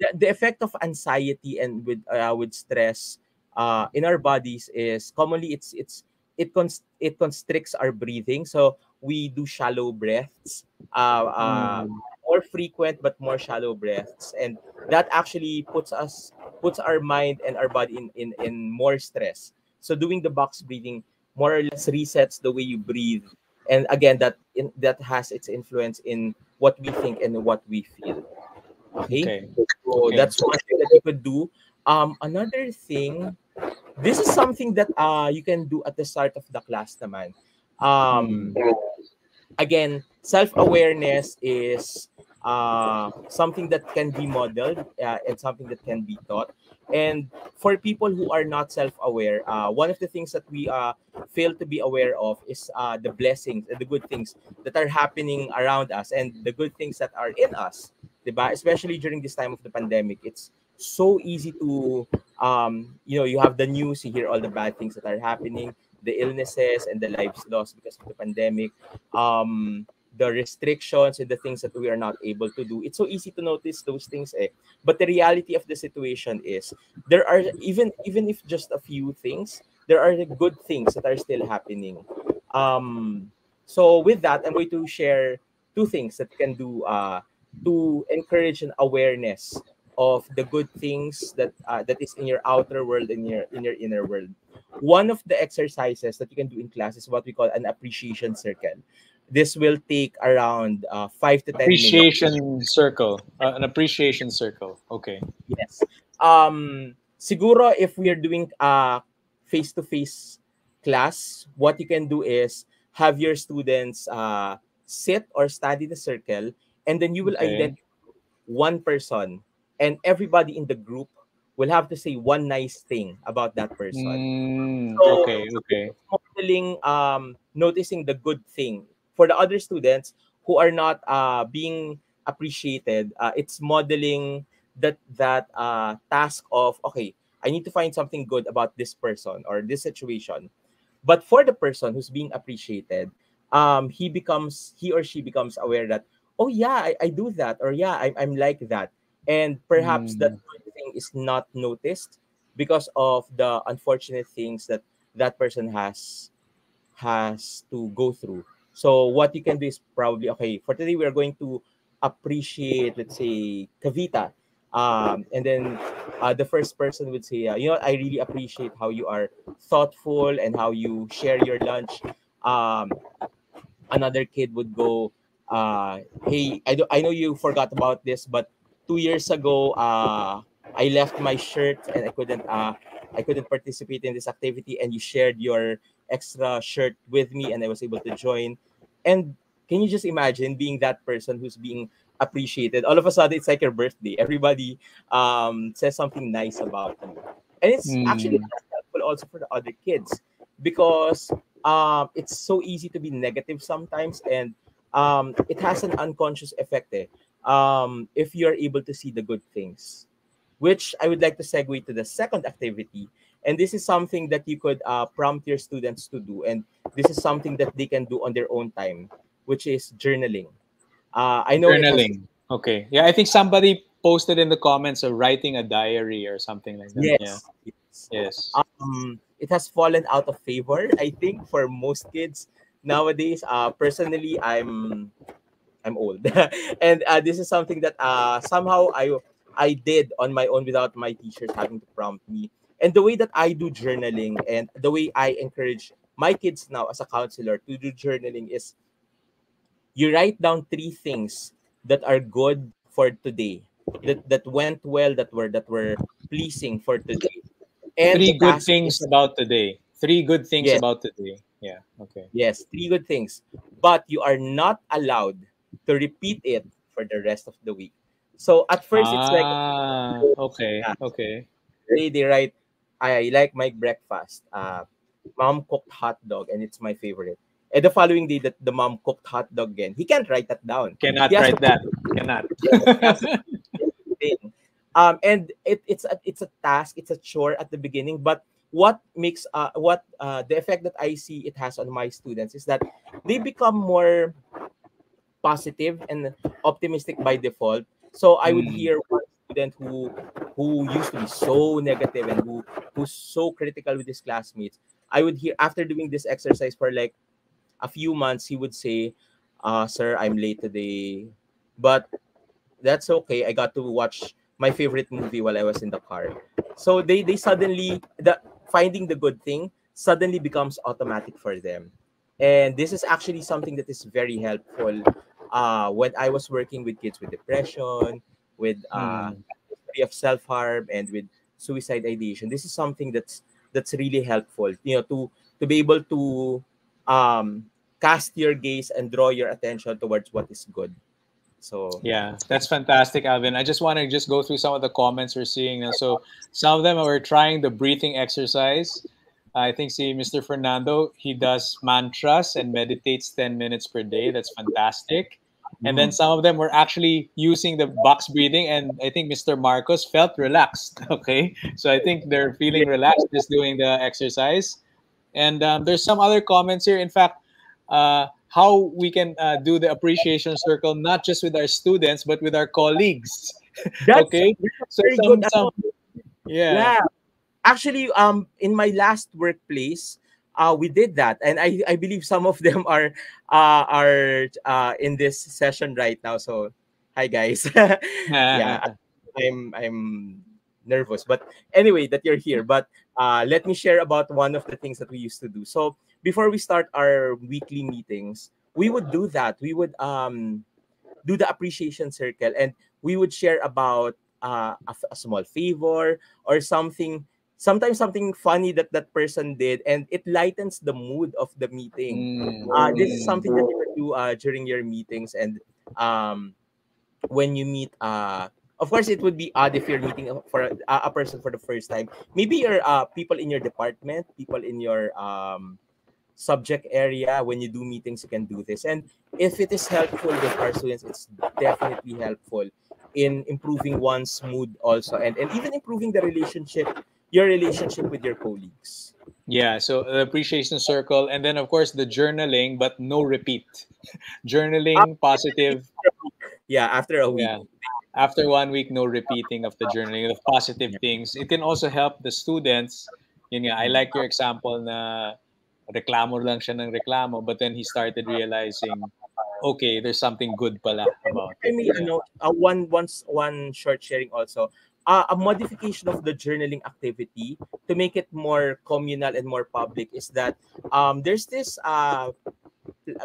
the, the effect of anxiety and with uh, with stress uh, in our bodies is commonly it's it's it cons- it constricts our breathing so we do shallow breaths uh, uh, Mm. more frequent but more shallow breaths and that actually puts us puts our mind and our body in in, in more stress so doing the box breathing more or less resets the way you breathe and again that in, that has its influence in what we think and what we feel okay, Okay. so Okay. that's one thing that you could do um another thing this is something that uh you can do at the start of the class naman um again self-awareness is uh something that can be modeled uh, and something that can be taught and for people who are not self-aware uh, one of the things that we uh, fail to be aware of is uh, the blessings and the good things that are happening around us and the good things that are in us diba? especially during this time of the pandemic it's so easy to um you know you have the news you hear all the bad things that are happening the illnesses and the lives lost because of the pandemic um the restrictions and the things that we are not able to do it's so easy to notice those things eh. but the reality of the situation is there are even even if just a few things there are good things that are still happening um so with that i'm going to share two things that can do uh to encourage an awareness of the good things that uh, that is in your outer world and your in your inner world one of the exercises that you can do in class is what we call an appreciation circle this will take around uh, five to ten appreciation minutes. circle, uh, an appreciation circle. Okay. Yes. Um, siguro if we are doing a face-to-face class, what you can do is have your students uh, sit or stand in a circle, and then you will Okay. identify one person, and everybody in the group will have to say one nice thing about that person. Mm, So- okay. Okay. modeling um noticing the good thing for the other students who are not uh being appreciated uh, it's modeling that that uh task of okay i need to find something good about this person or this situation but for the person who's being appreciated um he becomes he or she becomes aware that oh yeah i, I do that or yeah I, i'm like that and perhaps that thing is not noticed because of the unfortunate things that that person has has to go through. So what you can do is probably okay. For today, we are going to appreciate, let's say, Kavita, um, and then uh, the first person would say, uh, you know, I really appreciate how you are thoughtful and how you share your lunch. Um, another kid would go, uh, hey, I do, I know you forgot about this, but two years ago, uh, I left my shirt and I couldn't uh, I couldn't participate in this activity, and you shared your extra shirt with me, and I was able to join. And can you just imagine being that person who's being appreciated? All of a sudden, it's like your birthday. Everybody um, says something nice about you, and it's actually Mm. helpful also for the other kids because um, it's so easy to be negative sometimes, and um, it has an unconscious effect. Eh? Um, if you're able to see the good things which I would like to segue to the second activity. And this is something that you could uh, prompt your students to do. And this is something that they can do on their own time, which is journaling. Uh, I know Journaling. Okay. Yeah, I think somebody posted in the comments of writing a diary or something like that. yes, Yeah. yes. Yes. Um, it has fallen out of favor, I think, for most kids nowadays. Uh, personally, I'm I'm old, and uh, this is something that uh, somehow I I did on my own without my teachers having to prompt me. And the way that I do journaling and the way I encourage my kids now as a counselor to do journaling is you write down three things that are good for today, that that went well, that were that were pleasing for today. And Three good things is- about today. Three good things Yes. about today. Yeah. Okay. Yes, three good things. But you are not allowed to repeat it for the rest of the week. So at first it's like ah, okay. Yeah. Okay. they, they write, I like my breakfast. Uh, mom cooked hot dog and it's my favorite. And the following day that the mom cooked hot dog again, he can't write that down. Cannot write that. Cannot. Um, and it, it's a, it's a task, it's a chore at the beginning. But what makes uh, what uh, the effect that I see it has on my students is that they become more positive and optimistic by default. So I would Mm. hear one student who who used to be so negative and who who's so critical with his classmates. I would hear after doing this exercise for like a few months, he would say, uh, sir, I'm late today. But that's okay. I got to watch my favorite movie while I was in the car. So they they suddenly the finding the good thing suddenly becomes automatic for them. And this is actually something that is very helpful uh, when I was working with kids with depression, with uh, Mm. of self-harm, and with suicide ideation. This is something that's that's really helpful. You know, to to be able to um, cast your gaze and draw your attention towards what is good. So Yeah, that's fantastic, Alvin. I just want to just go through some of the comments we're seeing. So some of them are trying the breathing exercise. I think see Mr. Fernando, he does mantras and meditates 10 minutes per day. That's fantastic. And then some of them were actually using the box breathing, and I think Mr. Marcos felt relaxed. Okay, so I think they're feeling relaxed just doing the exercise. And um, there's some other comments here. In fact, uh, how we can uh, do the appreciation circle not just with our students but with our colleagues. okay, so very some, good. some, yeah. yeah actually um in my last workplace uh we did that. And i i believe some of them are uh are uh in this session right now. So hi guys. Yeah i'm i'm nervous. But anyway that you're here. But uh let me share about one of the things that we used to do. So before we start our weekly meetings we would do that. We would um do the appreciation circle. And we would share about uh, a, a small favor or something sometimes something funny that that person did and it lightens the mood of the meeting. Mm. uh, this is something that you can do uh, during your meetings and um, when you meet uh, of course it would be odd if you're meeting for a, a person for the first time. Maybe your uh, people in your department people in your um, subject area when you do meetings you can do this. And if it is helpful with our students it's definitely helpful in improving one's mood also and, and even improving the relationship your relationship with your colleagues Yeah, so the appreciation circle, and then of course the journaling, but no repeat. journaling, positive. yeah after a week Yeah. After one week, no repeating of the journaling of positive things. It can also help the students. Yun nga, I like your example na reklamo lang siya ng reklamo, but then he started realizing, okay, there's something good pala about I it. mean, ano, uh, one once one short sharing also. Uh, a modification of the journaling activity to make it more communal and more public is that um, there's this uh,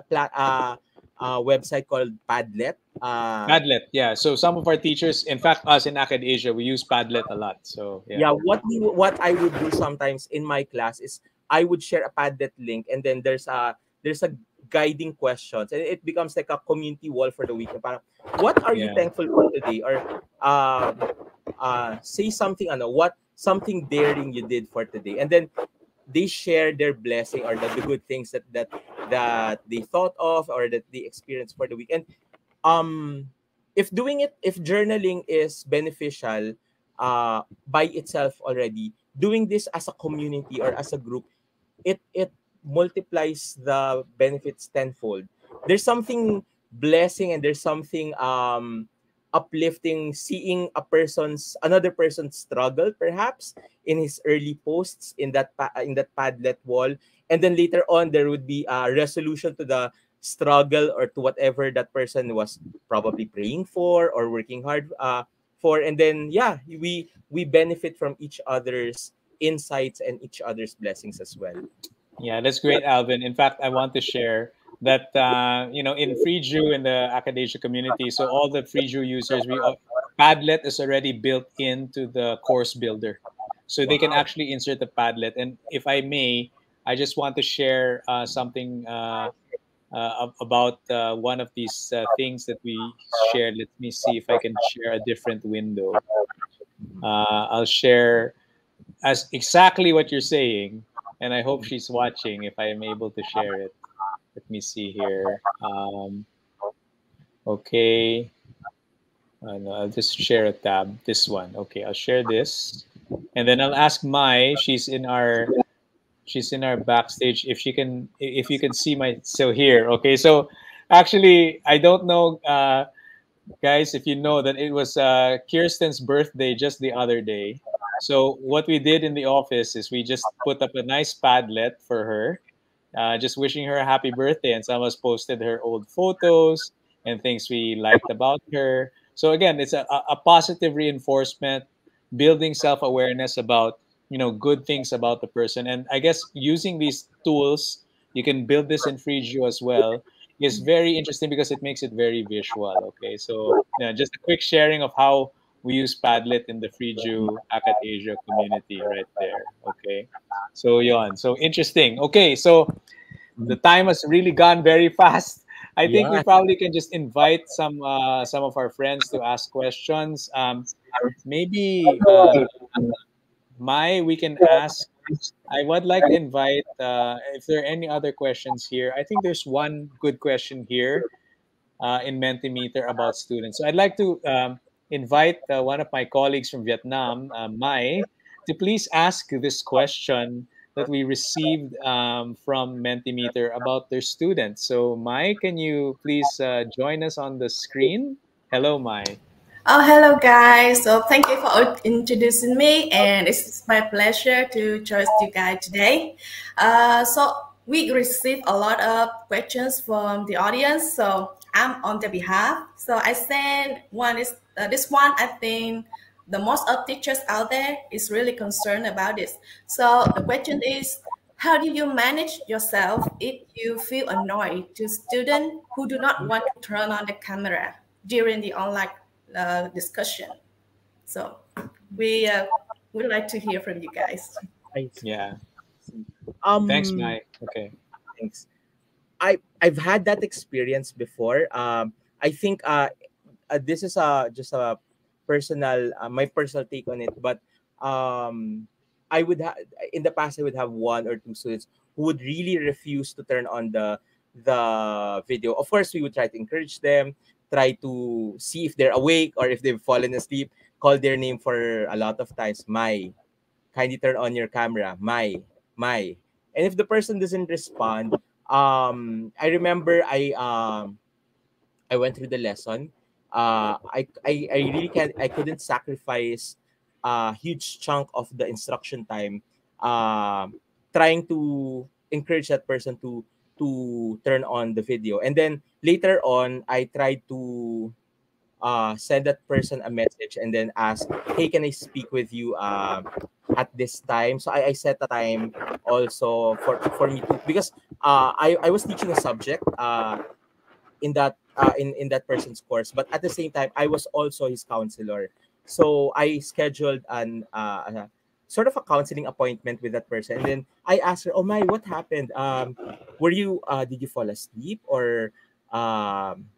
pla- uh, uh, website called Padlet. Uh, Padlet, yeah. So some of our teachers, in fact, us in Akadasia, we use Padlet a lot. So yeah, yeah. what we what I would do sometimes in my class is I would share a Padlet link and then there's a there's a guiding questions and it becomes like a community wall for the week. Parang, what are you thankful for today? Or um, uh, say something, ano, what something daring you did for today, and then they share their blessing or the, the good things that that that they thought of or that they experienced for the week. And um, if doing it, if journaling is beneficial uh, by itself already, doing this as a community or as a group, it it multiplies the benefits tenfold. There's something blessing and there's something um uplifting seeing a person's another person's struggle perhaps in his early posts in that in that padlet wall. And then later on there would be a resolution to the struggle or to whatever that person was probably praying for or working hard uh, for. And then yeah we we benefit from each other's insights and each other's blessings as well Yeah, that's great, Alvin. In fact, I want to share that uh, you know in Freejoo in the Akadasia community, so all the Freejoo users, we Padlet is already built into the course builder, so they can actually insert the Padlet. And if I may, I just want to share uh, something uh, uh, about uh, one of these uh, things that we shared. Let me see if I can share a different window. Uh, I'll share as exactly what you're saying and I hope she's watching if I am able to share it. Let me see here. Um, okay. Uh, no, I'll just share a tab. This one. Okay, I'll share this, and then I'll ask Mai. She's in our, she's in our backstage. If she can, if you can see my. So here. Okay. So actually, I don't know, uh, guys, if you know that it was uh, Kirsten's birthday just the other day. So what we did in the office is we just put up a nice Padlet for her, uh, just wishing her a happy birthday, and some of us posted her old photos and things we liked about her. So again, it's a, a positive reinforcement, building self-awareness about you know good things about the person, and I guess using these tools, you can build this in Freejoo as well. Is very interesting because it makes it very visual. Okay, so yeah, just a quick sharing of how we use Padlet in the Freejoo Acat Asia community right there. Okay. So yon. So interesting. Okay, so the time has really gone very fast. I think we probably can just invite some uh, some of our friends to ask questions. Um, maybe uh, Mai, we can ask. I would like to invite uh, if there are any other questions here. I think there's one good question here uh, in Mentimeter about students. So I'd like to um, invite uh, one of my colleagues from Vietnam, uh, Mai, to please ask this question that we received um, from Mentimeter about their students. So, Mai, can you please uh, join us on the screen? Hello, Mai. Oh, hello guys. So thank you for introducing me, and it's my pleasure to join you guys today. Uh, so we received a lot of questions from the audience, so I'm on their behalf. So I sent one is uh, this one. I think the most of teachers out there is really concerned about this. So the question is, how do you manage yourself if you feel annoyed to students who do not want to turn on the camera during the online uh, discussion? So we uh, would like to hear from you guys. Yeah. Um, Thanks, Mike. Okay. Thanks. I I've had that experience before. Um, I think uh, uh this is a just a personal uh, my personal take on it, but um, I would have in the past I would have one or two students who would really refuse to turn on the the video. Of course, we would try to encourage them, try to see if they're awake or if they've fallen asleep. Call their name for a lot of times. My, kindly turn on your camera. My, my. And if the person doesn't respond, um, I remember I um, I went through the lesson. Uh, I, I I really can't. I couldn't sacrifice a huge chunk of the instruction time. Uh, trying to encourage that person to to turn on the video, and then later on, I tried to uh, send that person a message and then ask, "Hey, can I speak with you uh, at this time?" So I, I set a time also for for me to because uh, I I was teaching a subject uh, in that uh, in in that person's course, but at the same time I was also his counselor. So I scheduled an uh, sort of a counseling appointment with that person, and then I asked her, "Oh my, what happened? Um, were you uh, did you fall asleep or um,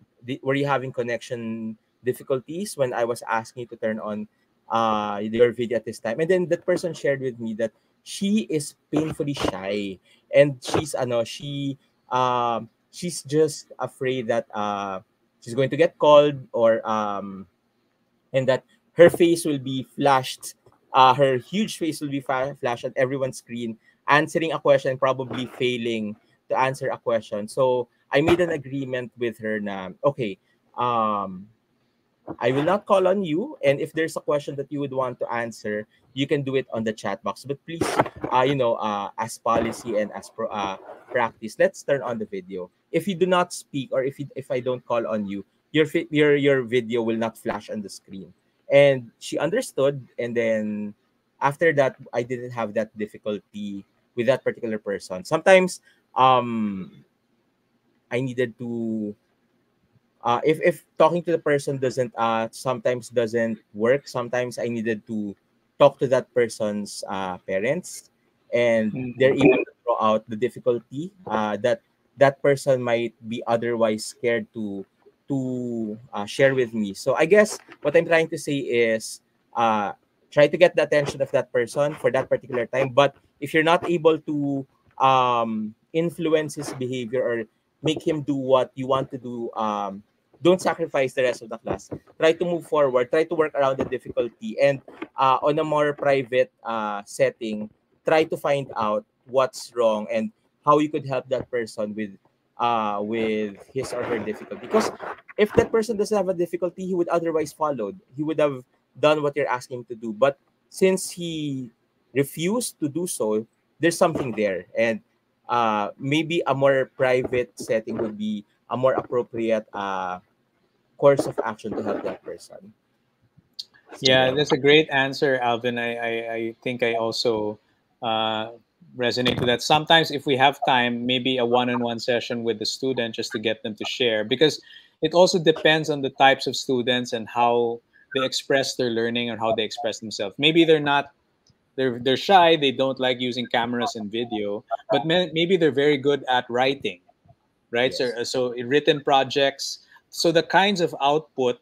were you having connection difficulties when I was asking you to turn on uh, your video at this time?" And then that person shared with me that she is painfully shy, and she's ano she um she's just afraid that uh she's going to get called or um and that her face will be flashed uh, her huge face will be flashed at everyone's screen answering a question probably failing to answer a question so i made an agreement with her na okay um I will not call on you. And if there's a question that you would want to answer, you can do it on the chat box. But please, uh, you know, uh, as policy and as pro, uh, practice, let's turn on the video. If you do not speak or if you, if I don't call on you, your your your video will not flash on the screen and she understood and then after that i didn't have that difficulty with that particular person sometimes um i needed to uh, if if talking to the person doesn't uh sometimes doesn't work sometimes i needed to talk to that person's uh, parents and mm-hmm. they're able to draw out the difficulty uh, that that person might be otherwise scared to to uh, share with me. So I guess what I'm trying to say is uh, try to get the attention of that person for that particular time. But if you're not able to um, influence his behavior or make him do what you want to do, um, don't sacrifice the rest of the class. Try to move forward. Try to work around the difficulty. And uh, on a more private uh, setting, try to find out what's wrong and how you could help that person with uh, with his or her difficulty. Because if that person doesn't have a difficulty, he would otherwise followed. He would have done what you're asking him to do. But since he refused to do so, there's something there. And uh, maybe a more private setting would be a more appropriate uh, course of action to help that person. Yeah, that's a great answer, Alvin. I, I, I think I also uh, resonate with that. Sometimes, if we have time, maybe a one-on-one session with the student just to get them to share, because it also depends on the types of students and how they express their learning or how they express themselves. Maybe they're not they're they're shy, they don't like using cameras and video, but maybe they're very good at writing, right? Yes. So so written projects. So the kinds of output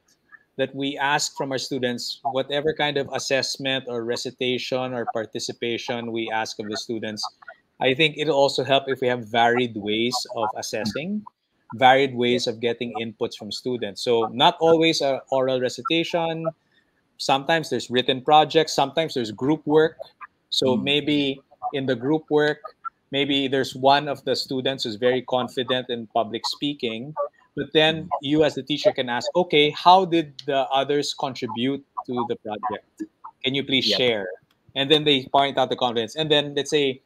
that we ask from our students, whatever kind of assessment or recitation or participation we ask of the students, I think it'll also help if we have varied ways of assessing, varied ways of getting inputs from students. So not always a oral recitation. Sometimes there's written projects. Sometimes there's group work. So hmm. maybe in the group work, maybe there's one of the students who's very confident in public speaking but then you as the teacher can ask okay how did the others contribute to the project? Can you please yep. share? And then they point out the confidence. And then let's say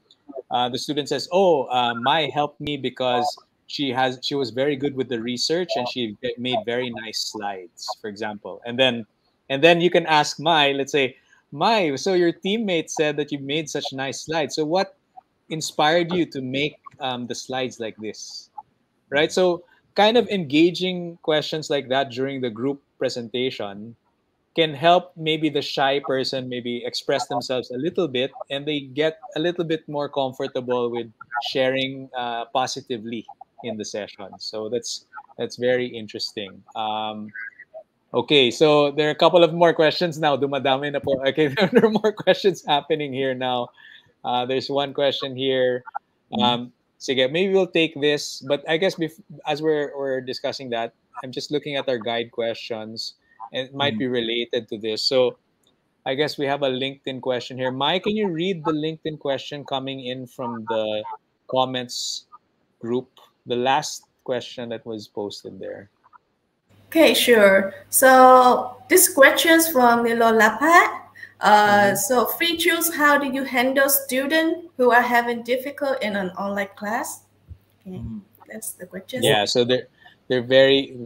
uh, the student says oh uh, my helped me because she has she was very good with the research and she made very nice slides for example. And then and then you can ask my let's say my so your teammate said that you made such nice slides. So what inspired you to make um, the slides like this, right? So kind of engaging questions like that during the group presentation can help maybe the shy person maybe express themselves a little bit and they get a little bit more comfortable with sharing uh, positively in the session. So that's that's very interesting. Um, okay so there are a couple of more questions now. Dumadami na po. Okay there are more questions happening here now. Uh, there's one question here. Um, sige, maybe we'll take this but i guess bef- as we're, we're discussing that i'm just looking at our guide questions and it might mm. be related to this. So I guess we have a LinkedIn question here. Mike, can you read the LinkedIn question coming in from the comments group? The last question that was posted there. Okay, sure. So this question is from Nilo Lapat. Uh, mm-hmm. So Freejoo, how do you handle students who are having difficult in an online class? Okay, mm-hmm. that's the question. Yeah, so they're they're very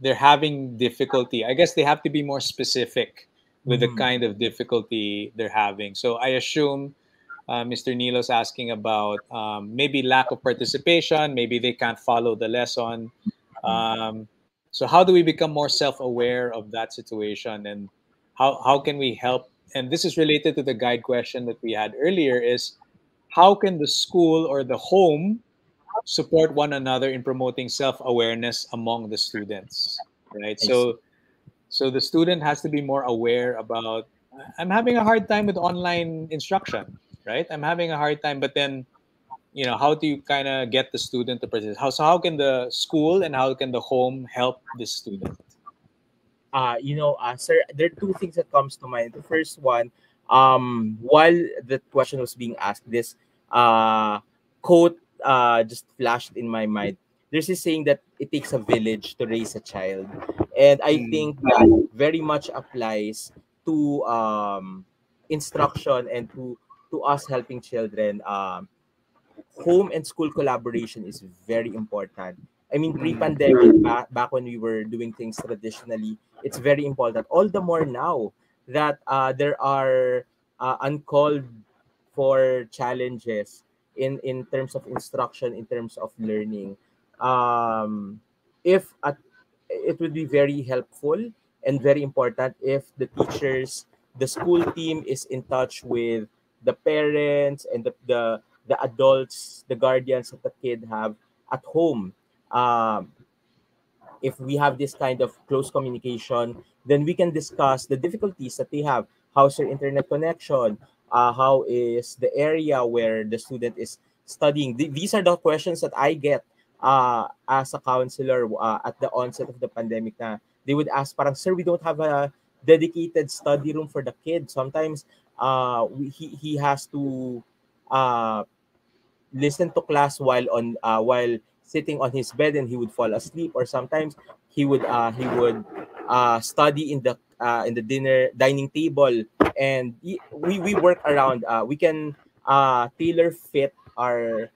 they're having difficulty. I guess they have to be more specific with mm-hmm. the kind of difficulty they're having. So I assume uh, Mr. Nilo's asking about um, maybe lack of participation, maybe they can't follow the lesson. Mm-hmm. Um, so how do we become more self-aware of that situation, and how how can we help? And this is related to the guide question that we had earlier: is how can the school or the home support one another in promoting self-awareness among the students right? So so the student has to be more aware about i'm having a hard time with online instruction right? I'm having a hard time but then you know how do you kind of get the student to participate? How so how can the school and how can the home help the student uh you know uh, sir there are two things that comes to mind the first one um while the question was being asked this uh quote uh, just flashed in my mind. There's this saying that it takes a village to raise a child, and I mm. think that very much applies to um, instruction and to to us helping children. Um, home and school collaboration is very important. I mean, mm. pre-pandemic, back, back when we were doing things traditionally, it's very important. All the more now that uh, there are uh, uncalled for challenges in in terms of instruction in terms of learning um if at, it would be very helpful and very important if the teachers the school team is in touch with the parents and the the, the adults the guardians that the kid have at home um if we have this kind of close communication then we can discuss the difficulties that they have. How's your internet connection? Uh, how is the area where the student is studying? Th- these are the questions that i get uh, as a counselor uh, at the onset of the pandemic na they would ask parang sir we don't have a dedicated study room for the kid sometimes uh, he, he has to uh, listen to class while on uh, while sitting on his bed and he would fall asleep or sometimes he would uh, he would uh, study in the uh, in the dinner dining table. And we we work around uh, we can uh, tailor fit our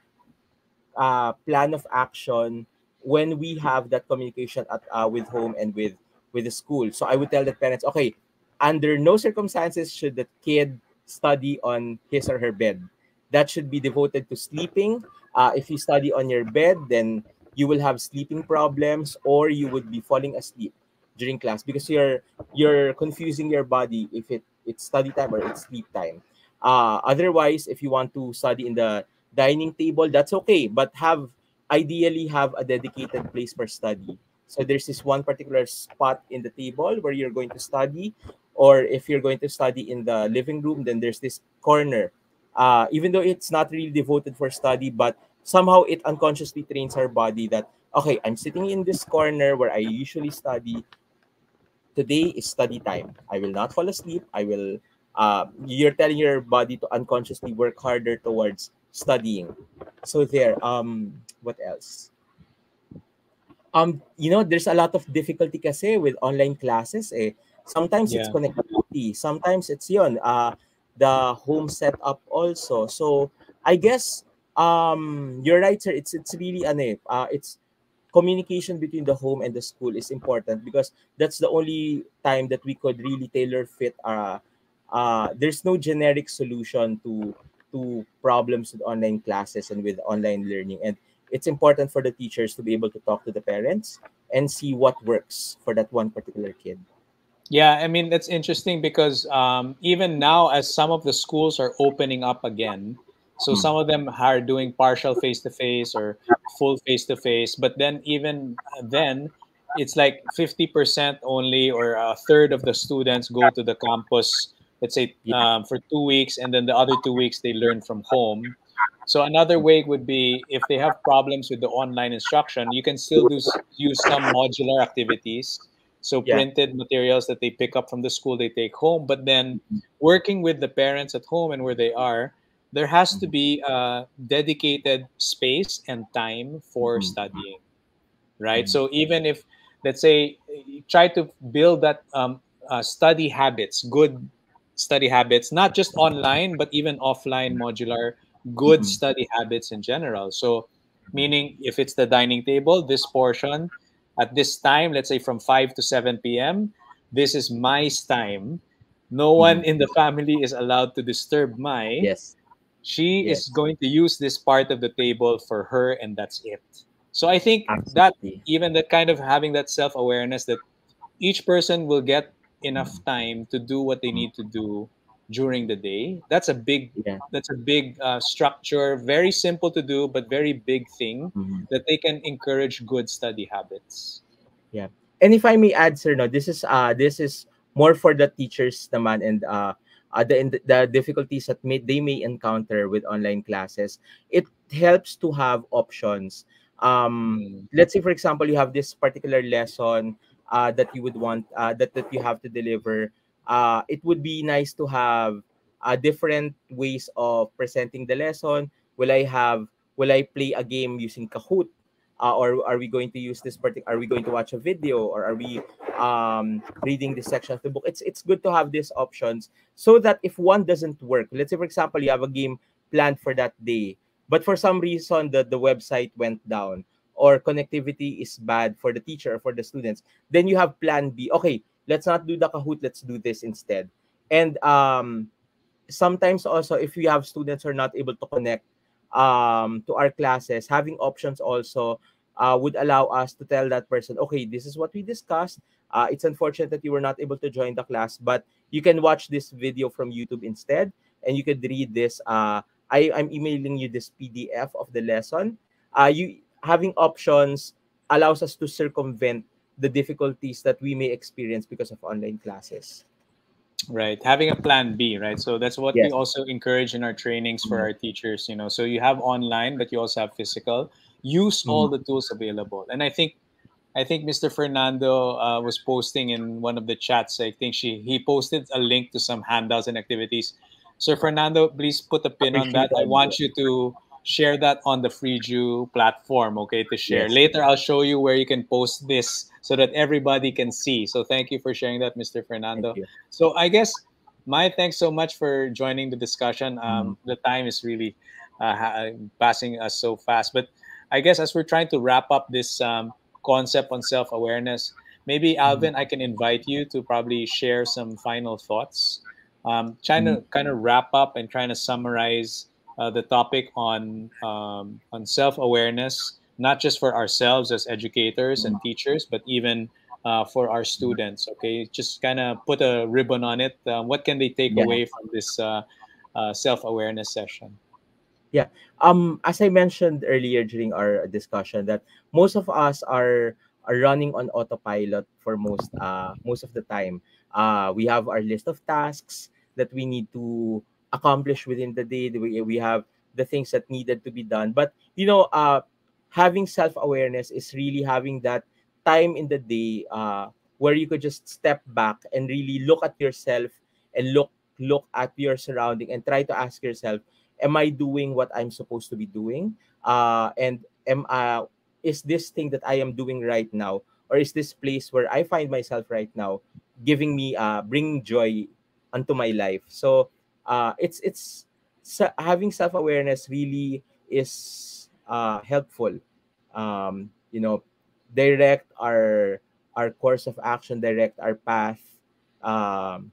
uh, plan of action when we have that communication at uh, with home and with with the school. So i would tell the parents okay under no circumstances should the kid study on his or her bed. That should be devoted to sleeping uh, if you study on your bed then you will have sleeping problems or you would be falling asleep during class because you're you're confusing your body if it it's study time or it's sleep time. Uh, otherwise, if you want to study in the dining table, that's okay. But have ideally have a dedicated place for study. So there's this one particular spot in the table where you're going to study, or if you're going to study in the living room, then there's this corner. Uh, even though it's not really devoted for study, but somehow it unconsciously trains our body that okay, I'm sitting in this corner where I usually study today is study time. I will not fall asleep. I will uh, you're telling your body to unconsciously work harder towards studying. So there, um, what else? Um, you know, there's a lot of difficulty kasi with online classes eh. Sometimes yeah. it's connectivity, sometimes it's yon, uh, the home setup also. So I guess um you're right, sir. It's it's really ano, uh, it's communication between the home and the school is important because that's the only time that we could really tailor fit uh, uh there's no generic solution to to problems with online classes and with online learning and it's important for the teachers to be able to talk to the parents and see what works for that one particular kid yeah i mean that's interesting because um, even now as some of the schools are opening up again so some of them are doing partial face to face or full face to face but then even then it's like 50% only or a third of the students go to the campus let's say um, for two weeks and then the other two weeks they learn from home. So another way would be if they have problems with the online instruction you can still do use some modular activities so yeah. printed materials that they pick up from the school they take home but then working with the parents at home and where they are there has to be a dedicated space and time for mm-hmm. studying right mm-hmm. so even if let's say try to build that um, uh, study habits good study habits not just online but even offline modular good mm-hmm. study habits in general so meaning if it's the dining table this portion at this time let's say from 5 to 7 p.m this is my time no one mm-hmm. in the family is allowed to disturb my yes she yes. is going to use this part of the table for her and that's it so i think Absolutely. that even that kind of having that self-awareness that each person will get enough mm. time to do what they need to do during the day that's a big yeah. that's a big uh, structure very simple to do but very big thing mm-hmm. that they can encourage good study habits yeah and if i may add sir no this is uh this is more for the teachers naman and uh uh, the, the difficulties that may, they may encounter with online classes, it helps to have options. Um, mm. Let's say, for example, you have this particular lesson uh, that you would want uh, that that you have to deliver. Uh, it would be nice to have uh, different ways of presenting the lesson. Will I have? Will I play a game using Kahoot? uh, or are we going to use this particular are we going to watch a video or are we um, reading this section of the book it's it's good to have these options so that if one doesn't work let's say for example you have a game planned for that day but for some reason the, the website went down or connectivity is bad for the teacher or for the students then you have plan b okay let's not do the kahoot let's do this instead and um sometimes also if we have students who are not able to connect um, to our classes, having options also uh, would allow us to tell that person, okay, this is what we discussed. Uh, it's unfortunate that you were not able to join the class, but you can watch this video from YouTube instead, and you could read this. Uh, I, I'm emailing you this PDF of the lesson. Uh, you having options allows us to circumvent the difficulties that we may experience because of online classes. Right. Having a plan B, right? So that's what yes. we also encourage in our trainings for mm-hmm. our teachers, you know. So you have online, but you also have physical. Use mm-hmm. all the tools available. And I think I think Mr. Fernando uh, was posting in one of the chats. I think she he posted a link to some handouts and activities. So Fernando, please put a pin on that. I want you to share that on the Freejoo platform, okay, to share. Yes. Later, I'll show you where you can post this so that everybody can see. So thank you for sharing that, Mr. Fernando. So I guess my thanks so much for joining the discussion. Um, mm-hmm. The time is really uh, passing us so fast. But I guess as we're trying to wrap up this um, concept on self-awareness, maybe mm-hmm. Alvin, mm-hmm. I can invite you to probably share some final thoughts. Um, trying mm-hmm. to kind of wrap up and trying to summarize uh, the topic on um, on self-awareness not just for ourselves as educators and teachers, but even uh, for our students. Okay, just kind of put a ribbon on it. Uh, what can they take yeah. away from this uh, uh, self-awareness session? Yeah. Um. As I mentioned earlier during our discussion, that most of us are are running on autopilot for most uh most of the time. Uh, we have our list of tasks that we need to accomplish within the day. We we have the things that needed to be done. But you know, uh, having self-awareness is really having that time in the day uh, where you could just step back and really look at yourself and look look at your surrounding and try to ask yourself am i doing what i'm supposed to be doing? Uh, and am uh, is this thing that i am doing right now? Or is this place where i find myself right now giving me uh bringing joy unto my life? So uh it's it's having self-awareness really is uh, helpful. Um, you know, direct our our course of action, direct our path, um,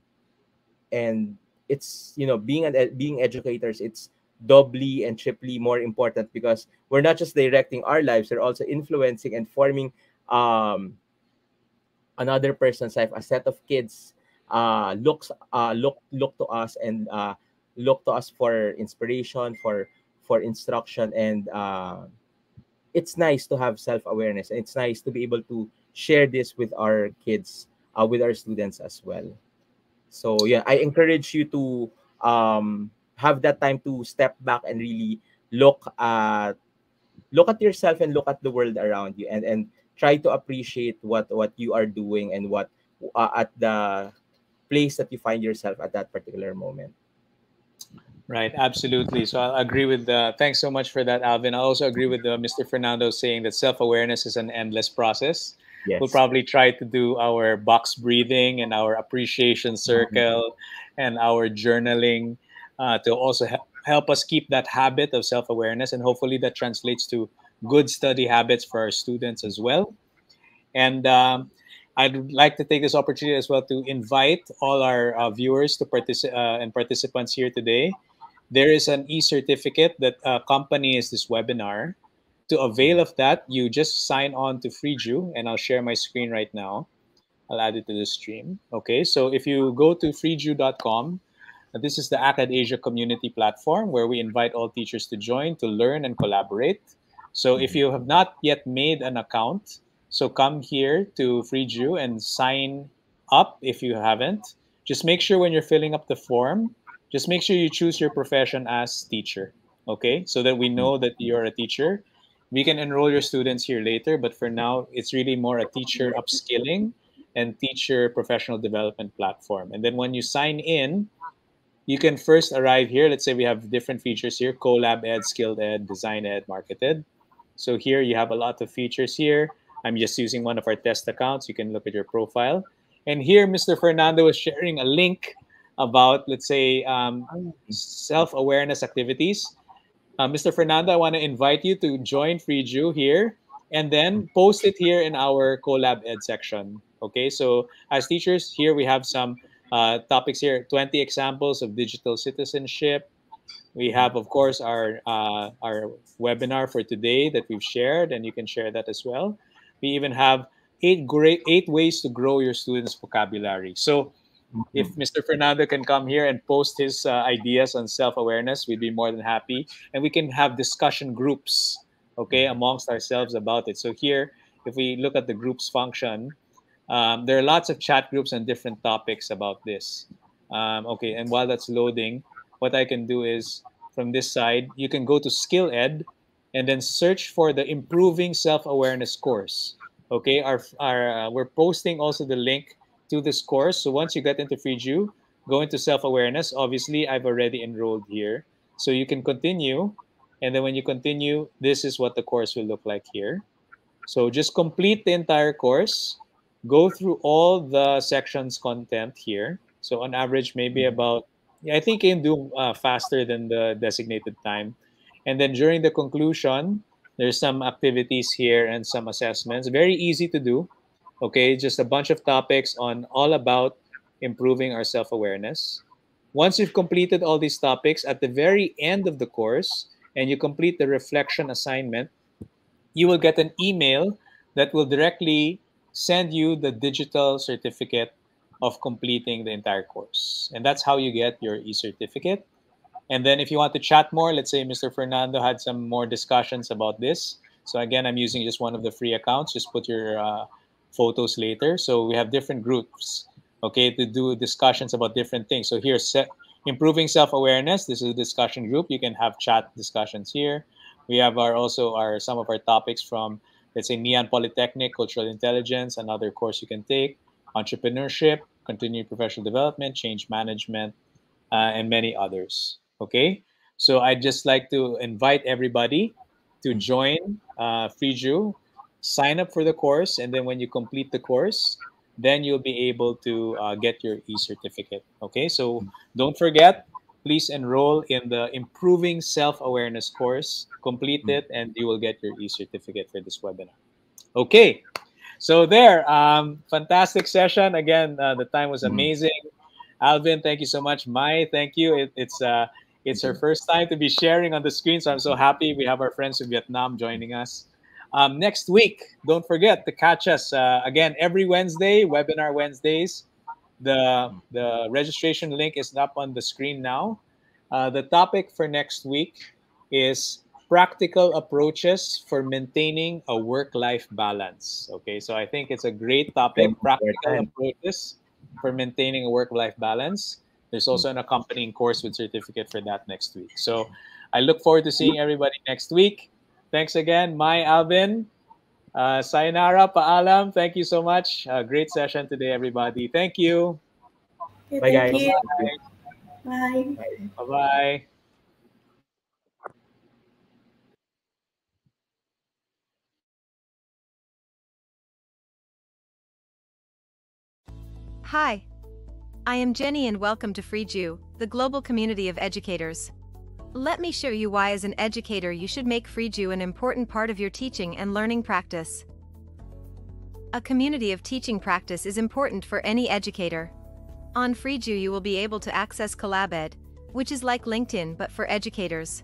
and it's you know being an being educators. It's doubly and triply more important because we're not just directing our lives, we're also influencing and forming um, another person's life. A set of kids uh, looks uh, look look to us and uh, look to us for inspiration, for for instruction, and uh, it's nice to have self awareness. And it's nice to be able to share this with our kids, uh, with our students as well. So yeah, I encourage you to um, have that time to step back and really look at look at yourself and look at the world around you and and try to appreciate what what you are doing and what uh, at the place that you find yourself at that particular moment right absolutely so i agree with the. thanks so much for that alvin i also agree with uh, mr fernando saying that self-awareness is an endless process yes. we'll probably try to do our box breathing and our appreciation mm-hmm. circle mm-hmm. and our journaling uh, to also he- help us keep that habit of self-awareness and hopefully that translates to good study habits for our students as well. And um, I'd like to take this opportunity as well to invite all our uh, viewers to participate uh, and participants here today. There is an e-certificate that accompanies this webinar. To avail of that, you just sign on to Freejoo, and I'll share my screen right now. I'll add it to the stream. Okay, so if you go to freejoo.com, this is the Akadasia community platform where we invite all teachers to join to learn and collaborate. So if you have not yet made an account, so come here to Freejoo and sign up if you haven't. Just make sure when you're filling up the form, just make sure you choose your profession as teacher, okay? So that we know hmm. that you're a teacher. We can enroll your students here later, but for now, it's really more a teacher upskilling and teacher professional development platform. And then when you sign in, you can first arrive here. Let's say we have different features here, Collab Ed, Skilled Ed, Design Ed, Marketed. So here you have a lot of features here. I'm just using one of our test accounts. You can look at your profile. And here, Mr. Fernando is sharing a link about, let's say, um, self-awareness activities. Uh, Mr. Fernando, I want to invite you to join Freejoo here and then post it here in our Collab Ed section. Okay, so as teachers, here we have some uh, topics here, 20 examples of digital citizenship, we have, of course, our uh, our webinar for today that we've shared, and you can share that as well. We even have eight great eight ways to grow your students' vocabulary. So, if Mr. Fernando can come here and post his uh, ideas on self-awareness, we'd be more than happy, and we can have discussion groups, okay, amongst ourselves about it. So here, if we look at the groups function, um, there are lots of chat groups on different topics about this. Um, okay, and while that's loading, what I can do is from this side, you can go to Skill Ed and then search for the Improving Self-Awareness course. Okay, our, our uh, we're posting also the link to this course. So once you get into Freejoo, go into self-awareness. Obviously, I've already enrolled here. So you can continue. And then when you continue, this is what the course will look like here. So just complete the entire course. Go through all the sections content here. So on average, maybe mm-hmm. about I think you can do uh, faster than the designated time. And then during the conclusion, there's some activities here and some assessments. Very easy to do. Okay, just a bunch of topics on all about improving our self awareness. Once you've completed all these topics, at the very end of the course, and you complete the reflection assignment, you will get an email that will directly send you the digital certificate of completing the entire course. And that's how you get your e-certificate. And then if you want to chat more, let's say Mr. Fernando had some more discussions about this. So again, I'm using just one of the free accounts. Just put your uh, photos later. So we have different groups, okay, to do discussions about different things. So here's improving self-awareness. This is a discussion group. You can have chat discussions here. We have our also our some of our topics from let's say Ngee Ann Polytechnic, Cultural Intelligence, another course you can take entrepreneurship, continued professional development, change management, uh, and many others. Okay, so I'd just like to invite everybody to join uh, Freejoo, sign up for the course, and then when you complete the course, then you'll be able to uh, get your e-certificate. Okay, so don't forget, please enroll in the Improving Self-Awareness course, complete it, and you will get your e-certificate for this webinar. Okay, so there, um, fantastic session. Again, uh, the time was mm-hmm. amazing. Alvin, thank you so much. Mai, thank you. It, it's uh, It's her first time to be sharing on the screen, so I'm so happy we have our friends from Vietnam joining us. Um, next week, don't forget to catch us uh, again every Wednesday, webinar Wednesdays. The, the registration link is up on the screen now. Uh, the topic for next week is practical approaches for maintaining a work-life balance. Okay, so I think it's a great topic, practical approaches for maintaining a work-life balance. There's also an accompanying course with certificate for that next week. So I look forward to seeing everybody next week. Thanks again, my Alvin. Uh, sayonara, paalam. Thank you so much. Uh, great session today, everybody. Thank you. Okay, Bye, thank guys. you. Bye. Bye. Bye-bye. Hi. I am Jenny and welcome to Freejoo, the global community of educators. Let me show you why as an educator you should make Freejoo an important part of your teaching and learning practice. A community of teaching practice is important for any educator. On Freejoo you will be able to access CollabEd, which is like LinkedIn but for educators.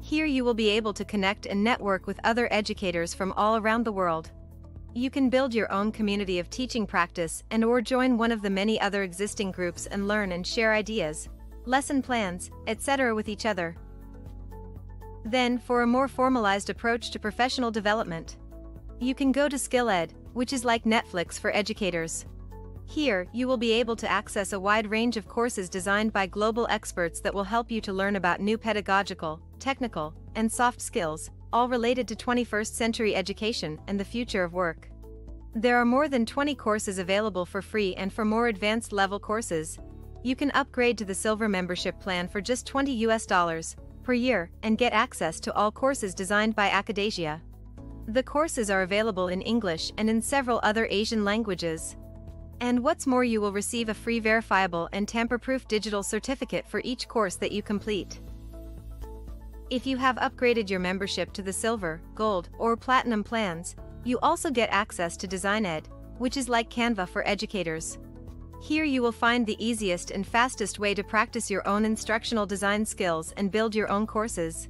Here you will be able to connect and network with other educators from all around the world. You can build your own community of teaching practice and or join one of the many other existing groups and learn and share ideas, lesson plans, etc. with each other. Then, for a more formalized approach to professional development, you can go to SkillEd, which is like Netflix for educators. Here, you will be able to access a wide range of courses designed by global experts that will help you to learn about new pedagogical, technical, and soft skills, all related to 21st century education and the future of work. There are more than 20 courses available for free and for more advanced level courses, you can upgrade to the silver membership plan for just 20 US dollars per year and get access to all courses designed by Akadasia. The courses are available in English and in several other Asian languages. And what's more you will receive a free verifiable and tamper-proof digital certificate for each course that you complete. If you have upgraded your membership to the silver, gold, or platinum plans, you also get access to DesignEd, which is like Canva for educators. Here you will find the easiest and fastest way to practice your own instructional design skills and build your own courses.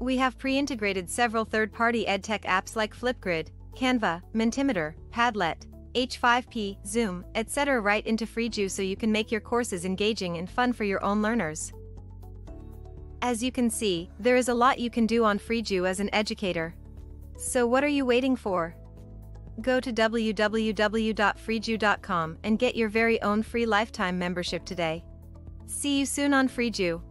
We have pre-integrated several third-party edtech apps like Flipgrid, Canva, Mentimeter, Padlet, H5P, Zoom, etc. right into Freejoo so you can make your courses engaging and fun for your own learners. As you can see, there is a lot you can do on Freejoo as an educator. So what are you waiting for? Go to www.freejoo.com and get your very own free lifetime membership today. See you soon on Freejoo.